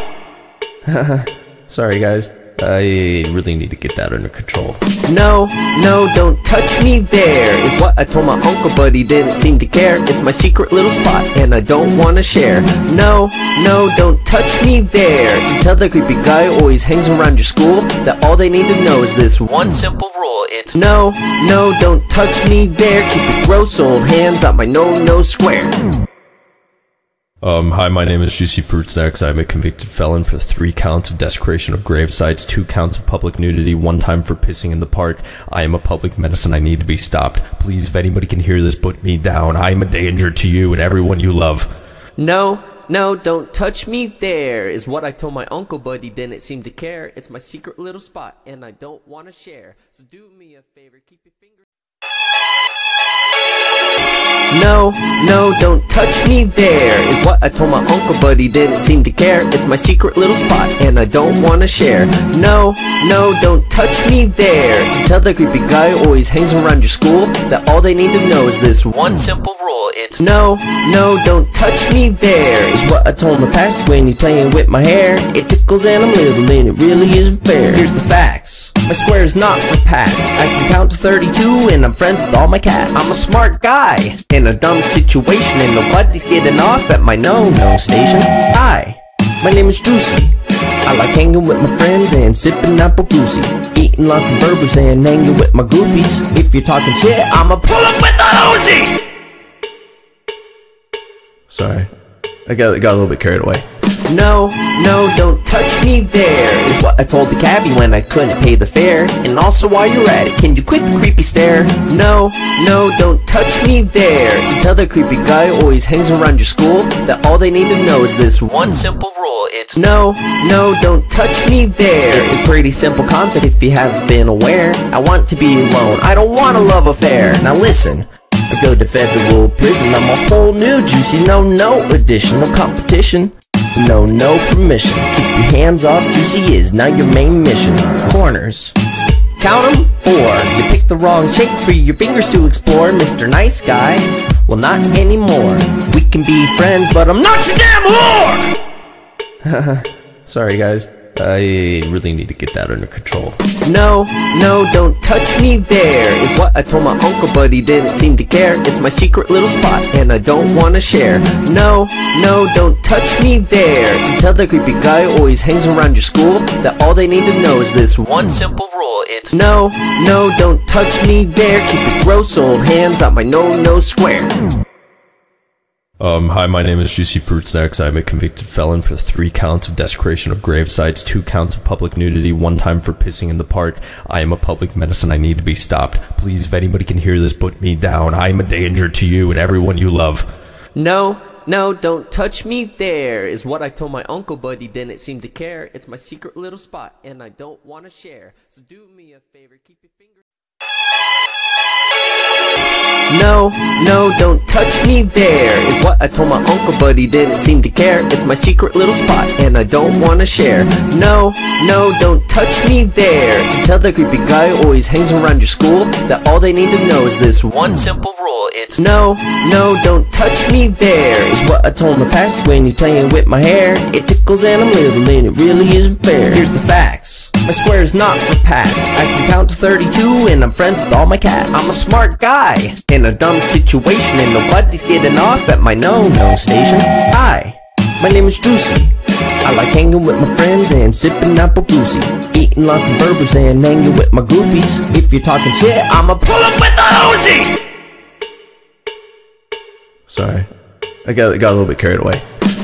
Speaker 2: Sorry, guys. I really need to get that under control.
Speaker 1: No, no, don't touch me there Is what I told my uncle but he didn't seem to care. It's my secret little spot and I don't wanna share. No, no, don't touch me there. So tell the creepy guy who always hangs around your school That all they need to know is this one simple rule. It's no, no, don't touch me there. Keep your gross old hands out my no-no square
Speaker 2: um, hi, my name is Juicy Fruit Snacks. I'm a convicted felon for three counts of desecration of grave sites, two counts of public nudity, one time for pissing in the park. I am a public and I need to be stopped. Please, if anybody can hear this, put me down. I am a danger to you and everyone you love.
Speaker 1: No, no, don't touch me there, is what I told my uncle, but he didn't seem to care. It's my secret little spot, and I don't want to share. So do me a favor, keep your fingers. No, no, don't touch me there Is what I told my uncle but he didn't seem to care. It's my secret little spot and I don't wanna share. No, no, don't touch me there. So tell the creepy guy who always hangs around your school That all they need to know is this one simple rule. It's no, no, don't touch me there Is what I told my pastor when he's playing with my hair. It tickles and I'm little and it really isn't fair Here's the facts my square is not for packs. I can count to 32 and I'm friends with all my cats. I'm a smart guy in a dumb situation and nobody's getting off at my no-no station. Hi, my name is Juicy. I like hanging with my friends and sipping apple goosey. Eating lots of burgers and hanging with my goofies. If you're talking shit, I'ma pull up with the Uzi!
Speaker 2: Sorry. I got, got a little bit carried away.
Speaker 1: No, no, don't touch me there Is what I told the cabbie when I couldn't pay the fare. And also while you're at it, can you quit the creepy stare? No, no, don't touch me there tell the creepy guy always hangs around your school. That all they need to know is this one simple rule. It's no, no, don't touch me there. It's a pretty simple concept if you haven't been aware. I want to be alone, I don't want a love affair. Now listen I go to federal prison, I'm a whole new juicy, no, no additional competition. No, no permission. Keep your hands off Juicy is now your main mission. Corners. Count 'em, or you pick the wrong shape for your fingers to explore, Mr. Nice Guy. Well, not anymore. We can be friends, but I'm not your damn whore!
Speaker 2: Sorry, guys. I really need to get that under control.
Speaker 1: No, no, don't touch me there Is what I told my uncle but he didn't seem to care. It's my secret little spot and I don't wanna share. No, no, don't touch me there. So tell the creepy guy who always hangs around your school That all they need to know is this one simple rule. It's no, no, don't touch me there. Keep your gross old hands out my no-no square
Speaker 2: Um, hi, my name is Juicy Fruit Snacks. I'm a convicted felon for three counts of desecration of grave sites, two counts of public nudity, one time for pissing in the park. I am a public menace I need to be stopped. Please, if anybody can hear this, put me down. I am a danger to you and everyone you love.
Speaker 1: No, no, don't touch me there Is what I told my uncle but he didn't seem to care It's my secret little spot and I don't wanna share So do me a favor, keep your fingers no, no, don't touch me there Is what I told my uncle but he didn't seem to care. It's my secret little spot and I don't wanna share. No, no, don't touch me there So tell the creepy guy who always hangs around your school That all they need to know is this one simple rule. It's no, no, don't touch me there Is what I told my pastor when he's playing with my hair. It tickles and I'm little and it really isn't fair Here's the facts my square is not for packs. I can count to 32 and I'm friends with all my cats. I'm a smart guy in a dumb situation and nobody's getting off at my no-no station. Hi, my name is Juicy. I like hanging with my friends and sipping apple goosey. Eating lots of burgers and hanging with my goofies. If you're talking shit, I'ma pull up with the Uzi!
Speaker 2: Sorry. I got, got a little bit carried away.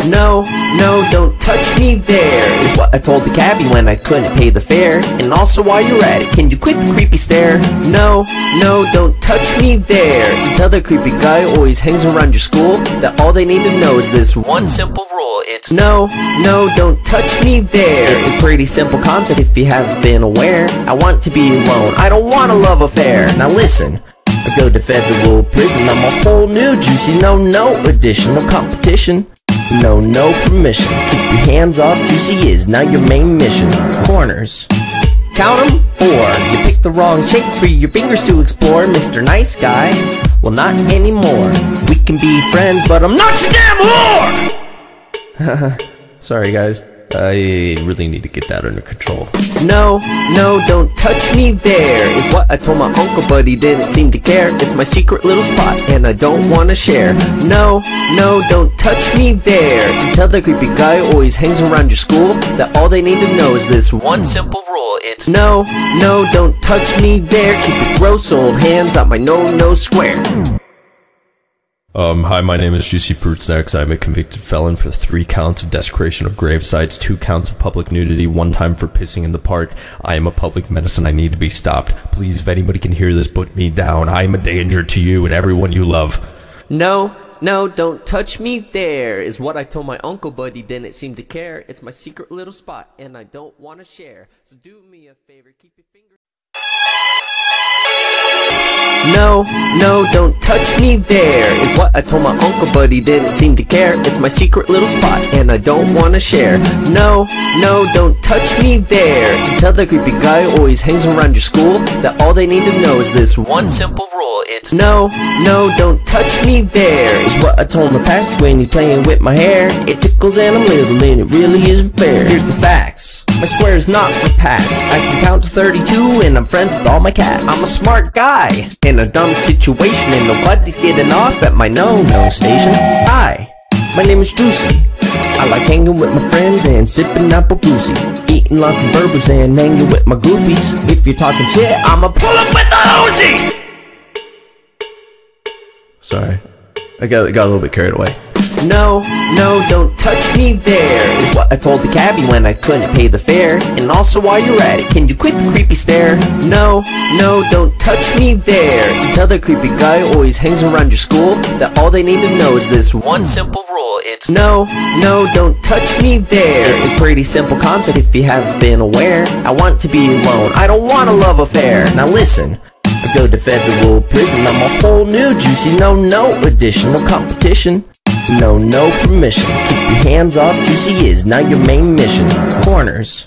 Speaker 1: No, no, don't touch me there Is what I told the cabbie when I couldn't pay the fare. And also while you're at it, can you quit the creepy stare? No, no, don't touch me there tell the creepy guy always hangs around your school That all they need to know is this one simple rule. It's no, no, don't touch me there. It's a pretty simple concept if you haven't been aware. I want to be alone, I don't want a love affair. Now listen I go to federal prison, I'm a whole new juicy, no, no additional competition. No, no permission. Keep your hands off Juicy is not your main mission. Corners. Count 'em, or you pick the wrong shape for your fingers to explore, Mr. Nice Guy. Well, not anymore. We can be friends, but I'm not your damn whore!
Speaker 2: Sorry, guys. I really need to get that under control.
Speaker 1: No, no, don't touch me there Is what I told my uncle but he didn't seem to care. It's my secret little spot and I don't wanna share. No, no, don't touch me there. So tell the creepy guy who always hangs around your school That all they need to know is this one simple rule. It's no, no, don't touch me there. Keep your gross old hands out my no-no square
Speaker 2: Um, hi, my name is Juicy Fruit Snacks. I'm a convicted felon for three counts of desecration of grave sites, two counts of public nudity, one time for pissing in the park. I am a public and I need to be stopped. Please, if anybody can hear this, put me down. I am a danger to you and everyone you love.
Speaker 1: No, no, don't touch me there Is what I told my uncle but he didn't seem to care It's my secret little spot and I don't wanna share So do me a favor, keep your fingers No, no, don't touch me there Is what I told my uncle but he didn't seem to care. It's my secret little spot and I don't wanna share. No, no, don't touch me there So tell the creepy guy who always hangs around your school That all they need to know is this one simple rule. It's no, no, don't touch me there Is what I told my pastor when he's playing with my hair. It tickles and I'm little and it really isn't fair Here's the facts My square is not for pats I can count to 32 and I'm friends with all my cats. I'm a smart guy in a dumb situation And nobody's getting off at my no-no station. Hi, my name is Juicy. I like hanging with my friends and sipping apple goosey Eating lots of burgers and hanging with my goofies. If you're talking shit, I'ma pull up with the Uzi! Sorry, I got, got a little bit carried away. No, no, don't touch me there Is what I told the cabbie when I couldn't pay the fare. And also while you're at it, can you quit the creepy stare? No, no, don't touch me there So tell the creepy guy always hangs around your school. That all they need to know is this one simple rule It's no, no, don't touch me there. It's a pretty simple concept if you haven't been aware. I want to be alone, I don't want a love affair. Now listen I go to federal prison, I'm a whole new juicy, no, no additional competition. No, no permission. Keep your hands off. Juicy is not your main mission. Corners.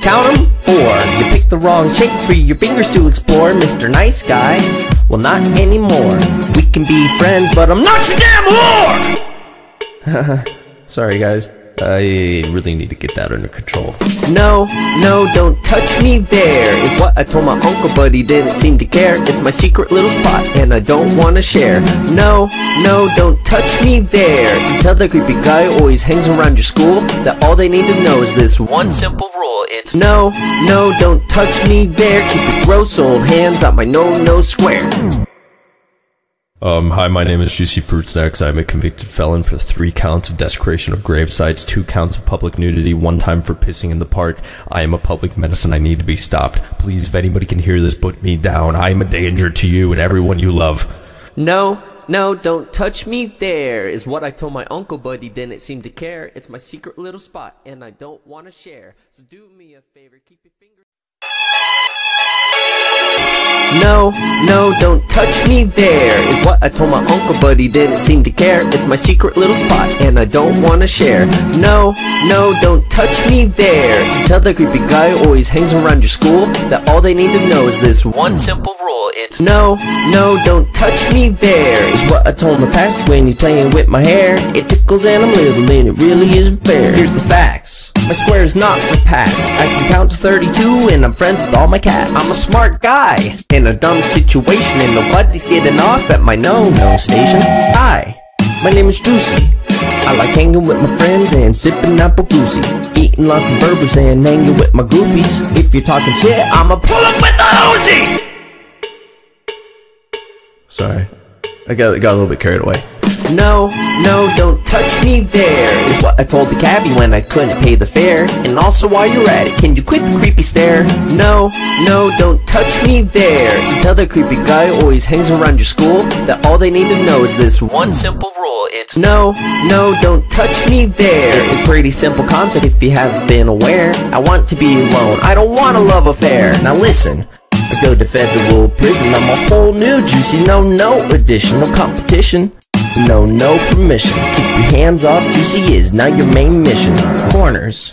Speaker 1: Count them four. You picked the wrong shape for your fingers to explore, Mr. Nice Guy. Well, not anymore. We can be friends, but I'm not your damn whore! Sorry, guys. I really need to get that under control. No, no, don't touch me there Is what I told my uncle but he didn't seem to care. It's my secret little spot and I don't wanna share. No, no, don't touch me there. So tell the creepy guy who always hangs around your school That all they need to know is this one simple rule. It's no, no, don't touch me there. Keep your gross old hands out my no-no square
Speaker 2: um, hi, my name is Juicy Fruit Snacks. I'm a convicted felon for three counts of desecration of grave sites, two counts of public nudity, one time for pissing in the park. I am a public and I need to be stopped. Please, if anybody can hear this, put me down. I am a danger to you and everyone you love.
Speaker 1: No, no, don't touch me there, is what I told my uncle, but he didn't seem to care. It's my secret little spot and I don't want to share. So do me a favor, keep your fingers. No, no, don't touch me there Is what I told my uncle but he didn't seem to care. It's my secret little spot and I don't wanna share. No, no, don't touch me there. So tell the creepy guy who always hangs around your school That all they need to know is this one simple rule. It's no, no, don't touch me there Is what I told my pastor when he's playing with my hair. It tickles and I'm little and it really isn't fair Here's the facts. My square is not for pats I can count to 32 and I'm friends with all my cats I'm a smart guy in a dumb situation and nobody's getting off at my no-no station. Hi, my name is Juicy. I like hanging with my friends and sipping apple goosey. Eating lots of burgers and hanging with my goofies. If you're talking shit, I'ma pull up with the Uzi!
Speaker 2: Sorry, I got, got a little bit carried away.
Speaker 1: No, no, don't touch me there. Is what I told the cabbie when I couldn't pay the fare. And also while you're at it, can you quit the creepy stare? No, no, don't touch me there. So tell the creepy guy who always hangs around your school That all they need to know is this one simple rule. It's no, no, don't touch me there. It's a pretty simple concept if you haven't been aware. I want to be alone, I don't want a love affair. Now listen I go to federal prison, I'm a whole new juicy, no, no additional competition no, no permission. Keep your hands off. Juicy is not your main mission. Corners.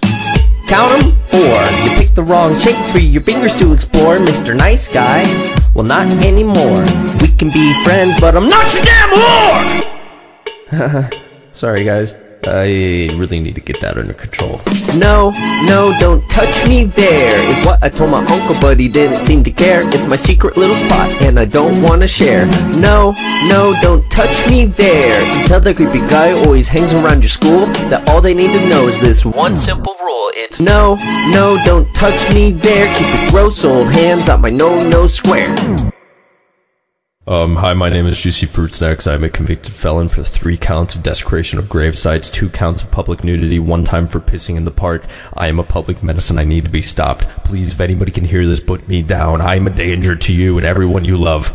Speaker 1: Count them four. You picked the wrong shape for your fingers to explore, Mr. Nice Guy. Well, not anymore. We can be friends, but I'm not your damn
Speaker 2: whore! Sorry, guys. I really need to get that under control.
Speaker 1: No, no, don't touch me there Is what I told my uncle but he didn't seem to care. It's my secret little spot and I don't wanna share. No, no, don't touch me there. So tell the creepy guy who always hangs around your school That all they need to know is this one simple rule. It's no, no, don't touch me there. Keep your gross old hands out my no-no square
Speaker 2: um, hi, my name is Juicy Fruit. I'm a convicted felon for three counts of desecration of grave sites, two counts of public nudity, one time for pissing in the park. I am a public and I need to be stopped. Please, if anybody can hear this, put me down. I am a danger to you and everyone you love.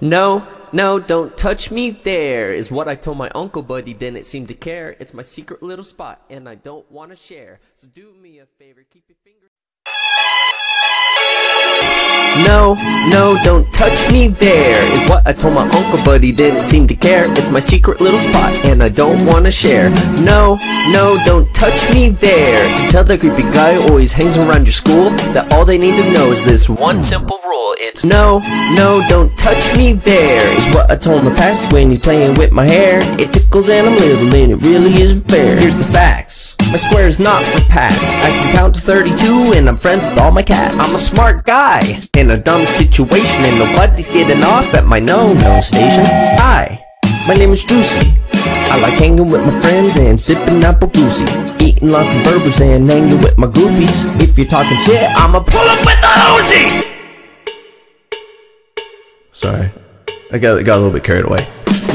Speaker 1: No, no, don't touch me there, is what I told my uncle, but he didn't seem to care. It's my secret little spot and I don't want to share. So do me a favor, keep your fingers. No, no, don't touch me there. Is what I told my uncle but he didn't seem to care. It's my secret little spot and I don't wanna share. No, no, don't touch me there. So tell the creepy guy who always hangs around your school That all they need to know is this one simple rule. It's no, no, don't touch me there. Is what I told my pastor when he's playing with my hair. It tickles and I'm little and it really isn't fair Here's the facts. My square is not for pats. I can count to 32 and I'm friends with all my cats. I'm a smart guy in a dumb situation and nobody's getting off at my no-no station. Hi, my name is Juicy. I like hanging with my friends and sipping apple juicy. Eating lots of burgers and hanging with my goofies. If you're talking shit, I'ma pull up with the Uzi! Sorry, I got, got a little bit carried away.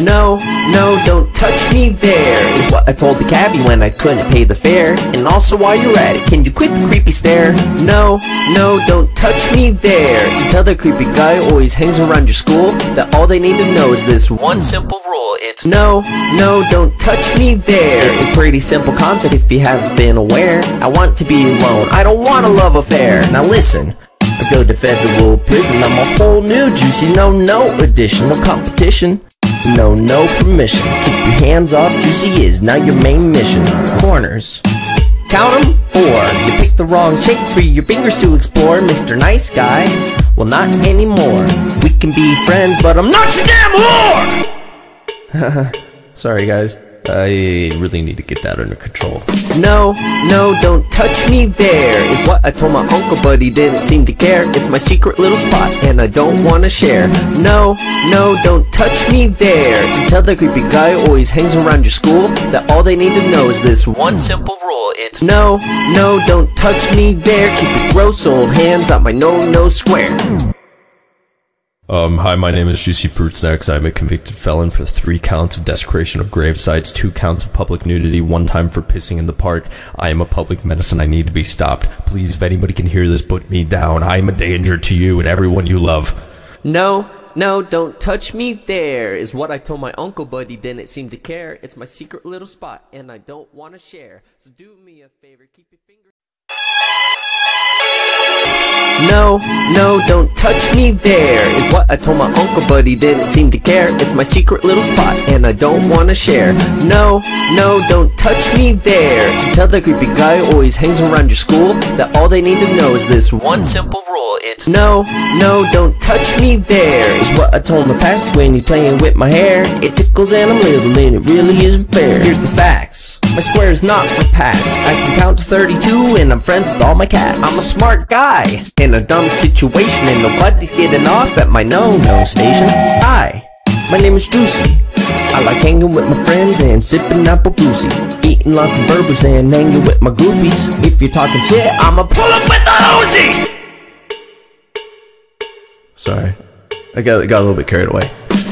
Speaker 1: No, no, don't touch me there Is what I told the cabbie when I couldn't pay the fare. And also while you're at it, can you quit the creepy stare? No, no, don't touch me there. So tell the creepy guy who always hangs around your school That all they need to know is this one simple rule. It's no, no, don't touch me there. It's a pretty simple concept if you haven't been aware. I want to be alone, I don't want a love affair. Now listen I go to federal prison, I'm a whole new juicy, no, no additional competition. No, no permission. Keep your hands off Juicy is now your main mission. Corners. Count 'em four. You picked the wrong shape for your fingers to explore, Mr. Nice Guy. Well, not anymore. We can be friends, but I'm not your damn whore! Sorry, guys. I really need to get that under control. No, no, don't touch me there Is what I told my uncle but he didn't seem to care. It's my secret little spot and I don't wanna share. No, no, don't touch me there. So tell the creepy guy always hangs around your school That all they need to know is this one simple rule. It's no, no, don't touch me there. Keep your gross old hands out my no-no square
Speaker 2: Um, hi, my name is Juicy Fruit Snacks. I'm a convicted felon for three counts of desecration of grave sites, two counts of public nudity, one time for pissing in the park. I am a public menace I need to be stopped. Please, if anybody can hear this, put me down. I am a danger to you and everyone you love.
Speaker 1: No, no, don't touch me there Is what I told my uncle but he didn't seem to care It's my secret little spot and I don't wanna share So do me a favor, keep your fingers no, no, don't touch me there. Is what I told my uncle but he didn't seem to care. It's my secret little spot and I don't wanna share. No, no, don't touch me there. So tell the creepy guy who always hangs around your school That all they need to know is this one simple rule. It's no, no, don't touch me there. Is what I told my pastor when he's playing with my hair. It tickles and I'm little and it really isn't fair Here's the facts my square is not for pats. I can count to 32 and I'm friends with all my cats. I'm a smart guy in a dumb situation and nobody's getting off at my no-no station. Hi, my name is Juicy. I like hanging with my friends and sipping apple juicy. Eating lots of burgers and hanging with my goofies. If you're talking shit, I'ma pull up with the Uzi! Sorry, I got, got a little bit carried away.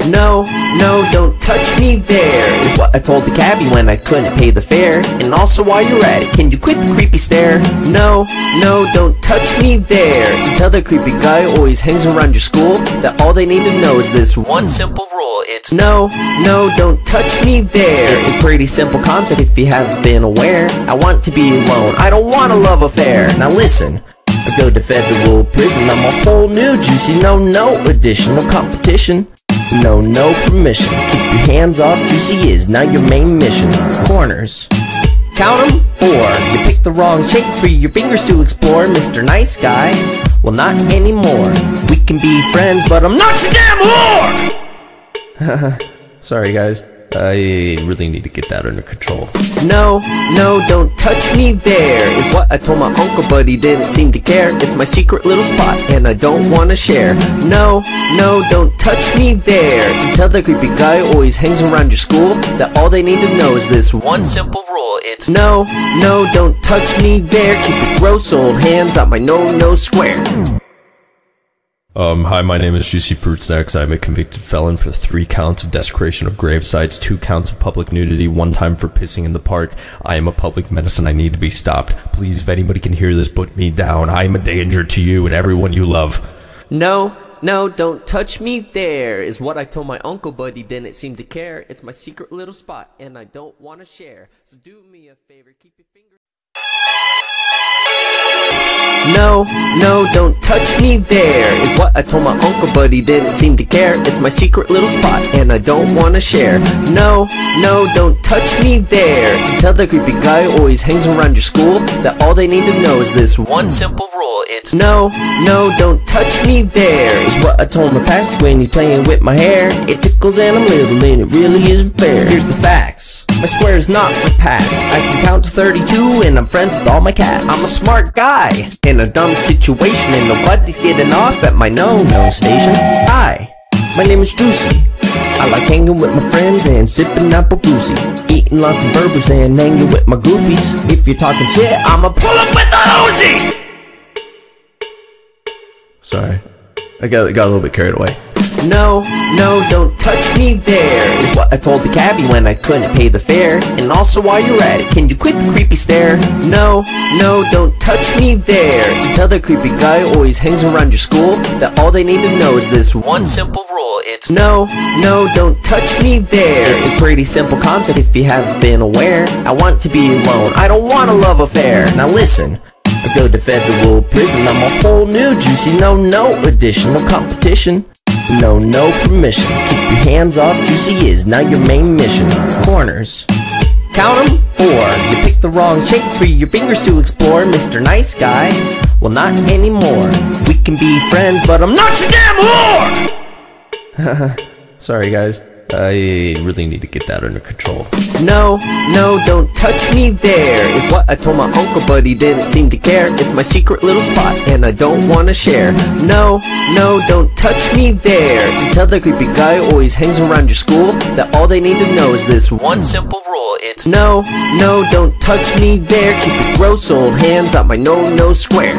Speaker 1: No, no, don't touch me there. Is what I told the cabbie when I couldn't pay the fare. And also while you're at it, can you quit the creepy stare? No, no, don't touch me there. So tell the creepy guy always hangs around your school That all they need to know is this one simple rule. It's no, no, don't touch me there. It's a pretty simple concept if you haven't been aware. I want to be alone, I don't want a love affair. Now listen I go to federal prison, I'm a whole new juicy, no, no additional competition no, no permission. Keep your hands off Juicy is now your main mission. Corners. Count 'em four. You picked the wrong shape for your fingers to explore, Mr. Nice Guy. Well, not anymore. We can be friends, but I'm not your damn whore! Sorry, guys. I really need to get that under control. No, no, don't touch me there Is what I told my uncle but he didn't seem to care. It's my secret little spot and I don't wanna share. No, no, don't touch me there. So tell that creepy guy who always hangs around your school That all they need to know is this one simple rule. It's no, no, don't touch me there. Keep your gross old hands out my no-no square
Speaker 2: Um, hi, my name is Juicy Fruit Snacks. I'm a convicted felon for three counts of desecration of grave sites, two counts of public nudity, one time for pissing in the park. I am a public menace I need to be stopped. Please, if anybody can hear this, put me down. I am a danger to you and everyone you love.
Speaker 1: No, no, don't touch me there Is what I told my uncle but he didn't seem to care It's my secret little spot and I don't wanna share So do me a favor, keep your fingers No, no, don't touch me there Is what I told my uncle but he didn't seem to care. It's my secret little spot and I don't wanna share. No, no, don't touch me there. So tell the creepy guy who always hangs around your school That all they need to know is this one simple rule. It's no, no, don't touch me there Is what I told my pastor when he's playing with my hair. It tickles and I'm little and it really isn't fair Here's the facts. My square is not for pats. I can count to 32 and I'm friends with all my cats. I'm a smart guy in a dumb situation and nobody's getting off at my no-no station. Hi, my name is Juicy. I like hanging with my friends and sipping apple goosey. Eating lots of burgers and hanging with my goofies. If you're talking shit, I'ma pull up with the Uzi!
Speaker 2: Sorry. I got, got a little bit carried away.
Speaker 1: No, no, don't touch me there Is what I told the cabbie when I couldn't pay the fare And also while you're at it, can you quit the creepy stare? No, no, don't touch me there So tell the creepy guy who always hangs around your school That all they need to know is this one simple rule It's no, no, don't touch me there It's a pretty simple concept if you haven't been aware I want to be alone, I don't want a love affair Now listen I go to federal prison, I'm a whole new juicy, no, no additional competition. No, no permission. Keep your hands off Juicy is now your main mission. Corners. Count 'em, four. You picked the wrong shape for your fingers to explore, Mr. Nice Guy. Well, not anymore. We can be friends, but I'm not your damn
Speaker 2: whore! Sorry, guys. I really need to get that under control.
Speaker 1: No, no, don't touch me there Is what I told my uncle but he didn't seem to care. It's my secret little spot and I don't wanna share. No, no, don't touch me there. So tell the creepy guy who always hangs around your school That all they need to know is this one simple rule. It's no, no, don't touch me there. Keep your gross old hands out my no-no square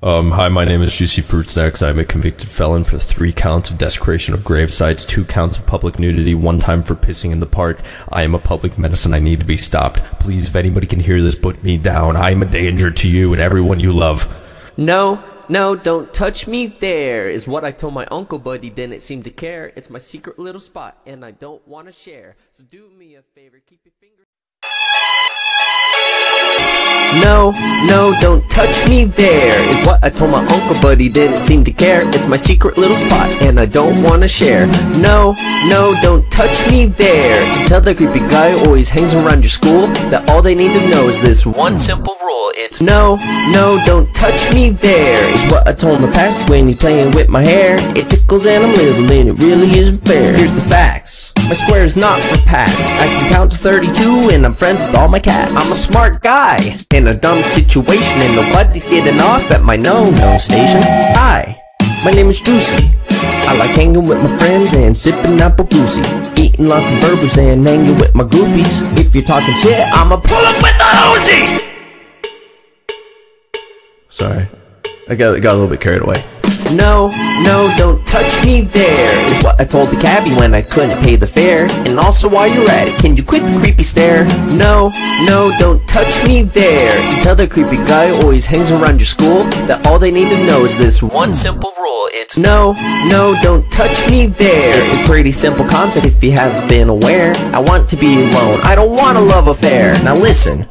Speaker 2: um, hi, my name is Juicy Fruit Snacks. I'm a convicted felon for three counts of desecration of grave sites, two counts of public nudity, one time for pissing in the park. I am a public and I need to be stopped. Please, if anybody can hear this, put me down. I am a danger to you and everyone you love.
Speaker 1: No, no, don't touch me there, is what I told my uncle, but he didn't seem to care. It's my secret little spot and I don't want to share. So do me a favor, keep your fingers. No, no, don't touch me there Is what I told my uncle but he didn't seem to care. It's my secret little spot and I don't wanna share. No, no, don't touch me there So tell the creepy guy who always hangs around your school That all they need to know is this one simple rule. It's no, no, don't touch me there Is what I told my pastor when he's playing with my hair. It tickles and I'm little and it really isn't fair Here's the facts my square is not for pats. I can count to 32 and I'm friends with all my cats. I'm a smart guy in a dumb situation and nobody's getting off at my no-no station. Hi, my name is Juicy. I like hanging with my friends and sipping apple goosey. Eating lots of burgers and hanging with my goofies. If you're talking shit, I'ma pull up with the Uzi!
Speaker 2: Sorry. I got, got a little bit carried away.
Speaker 1: No, no, don't touch me there Is what I told the cabbie when I couldn't pay the fare. And also while you're at it, can you quit the creepy stare? No, no, don't touch me there. So tell the creepy guy always hangs around your school That all they need to know is this one simple rule. It's no, no, don't touch me there. It's a pretty simple concept if you haven't been aware. I want to be alone, I don't want a love affair. Now listen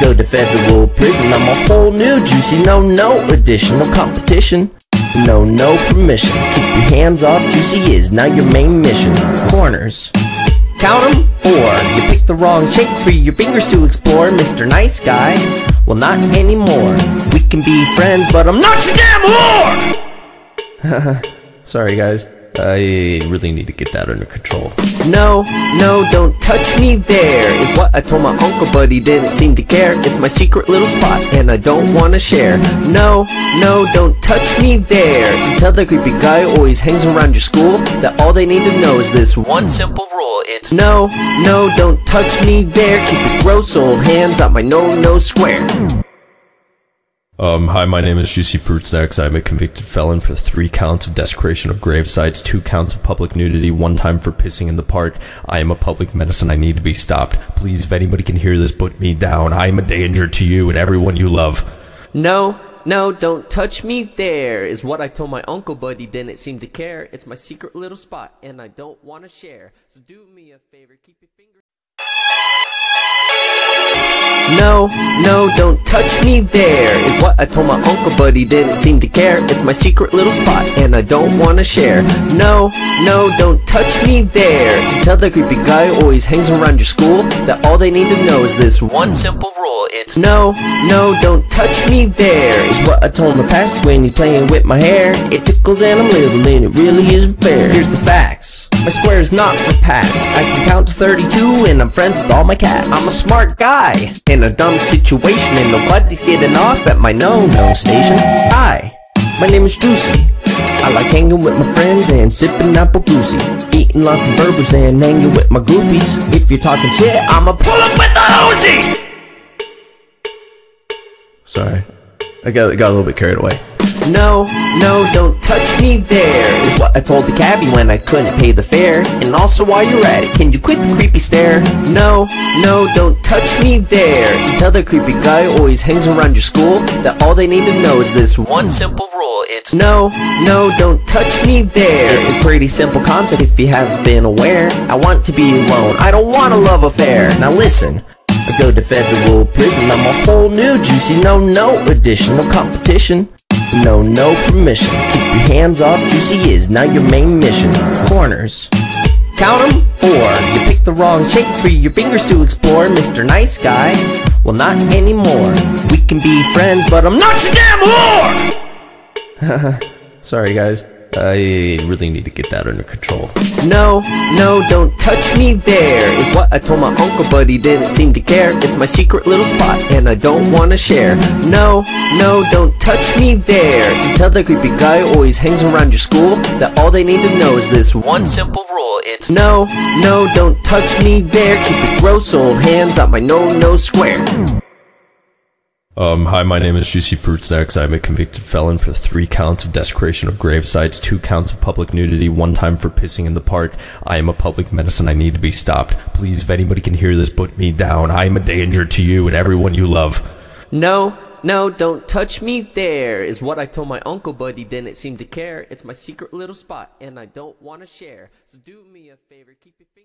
Speaker 1: Go to federal prison, I'm a whole new juicy, no, no additional competition. No, no permission. Keep your hands off Juicy is now your main mission. Corners. Count 'em, four. You picked the wrong shape for your fingers to explore, Mr. Nice Guy. Well, not anymore. We can be friends, but I'm not your damn
Speaker 2: whore! Sorry, guys. I really need to get that under control.
Speaker 1: No, no, don't touch me there Is what I told my uncle but he didn't seem to care. It's my secret little spot and I don't wanna share. No, no, don't touch me there. So tell the creepy guy who always hangs around your school That all they need to know is this one simple rule. It's no, no, don't touch me there. Keep your gross old hands out my no-no square
Speaker 2: um, hi, my name is Juicy Fruit Snacks. I'm a convicted felon for three counts of desecration of grave sites, two counts of public nudity, one time for pissing in the park. I am a public and I need to be stopped. Please, if anybody can hear this, put me down. I am a danger to you and everyone you love.
Speaker 1: No, no, don't touch me there, is what I told my uncle, but he didn't seem to care. It's my secret little spot and I don't want to share. So do me a favor, keep your fingers. No, no, don't touch me there Is what I told my uncle but he didn't seem to care. It's my secret little spot and I don't wanna share. No, no, don't touch me there So tell the creepy guy who always hangs around your school That all they need to know is this one simple rule. It's no, no, don't touch me there Is what I told my pastor when he's playing with my hair. It tickles and I'm little and it really isn't fair Here's the facts. My square is not for pats I can count to 32 and I'm friends with all my cats. I'm a smart guy. In a dumb situation And nobody's getting off at my no-no station. Hi, my name is Juicy. I like hanging with my friends and sipping apple goosey Eating lots of burgers and hanging with my goofies. If you're talking shit, I'ma pull up with the Uzi! Sorry, I got, got a little bit carried away no, no, don't touch me there Is what I told the cabbie when I couldn't pay the fare. And also while you're at it, can you quit the creepy stare? No, no, don't touch me there So tell the creepy guy who always hangs around your school. That all they need to know is this one simple rule It's no, no, don't touch me there. It's a pretty simple concept if you haven't been aware. I want to be alone, I don't want a love affair. Now listen I go to federal prison, I'm a whole new juicy no no additional competition no, no permission. Keep your hands off Juicy is now your main mission. Corners. Count 'em, or you pick the wrong shape for your fingers to explore, Mr. Nice Guy. Well, not anymore. We can be friends, but I'm not your damn whore! Sorry, guys. I really need to get that under control. No, no, don't touch me there Is what I told my uncle but he didn't seem to care. It's my secret little spot and I don't wanna share. No, no, don't touch me there. So tell the creepy guy who always hangs around your school That all they need to know is this one simple rule. It's no, no, don't touch me there. Keep your gross old hands out my no-no square
Speaker 2: um, hi, my name is Juicy Fruit. I'm a convicted felon for three counts of desecration of grave sites, two counts of public nudity, one time for pissing in the park. I am a public and I need to be stopped. Please, if anybody can hear this, put me down. I am a danger to you and everyone you love.
Speaker 1: No, no, don't touch me there, is what I told my uncle, but he didn't seem to care. It's my secret little spot, and I don't want to share. So do me a favor, keep your fingers.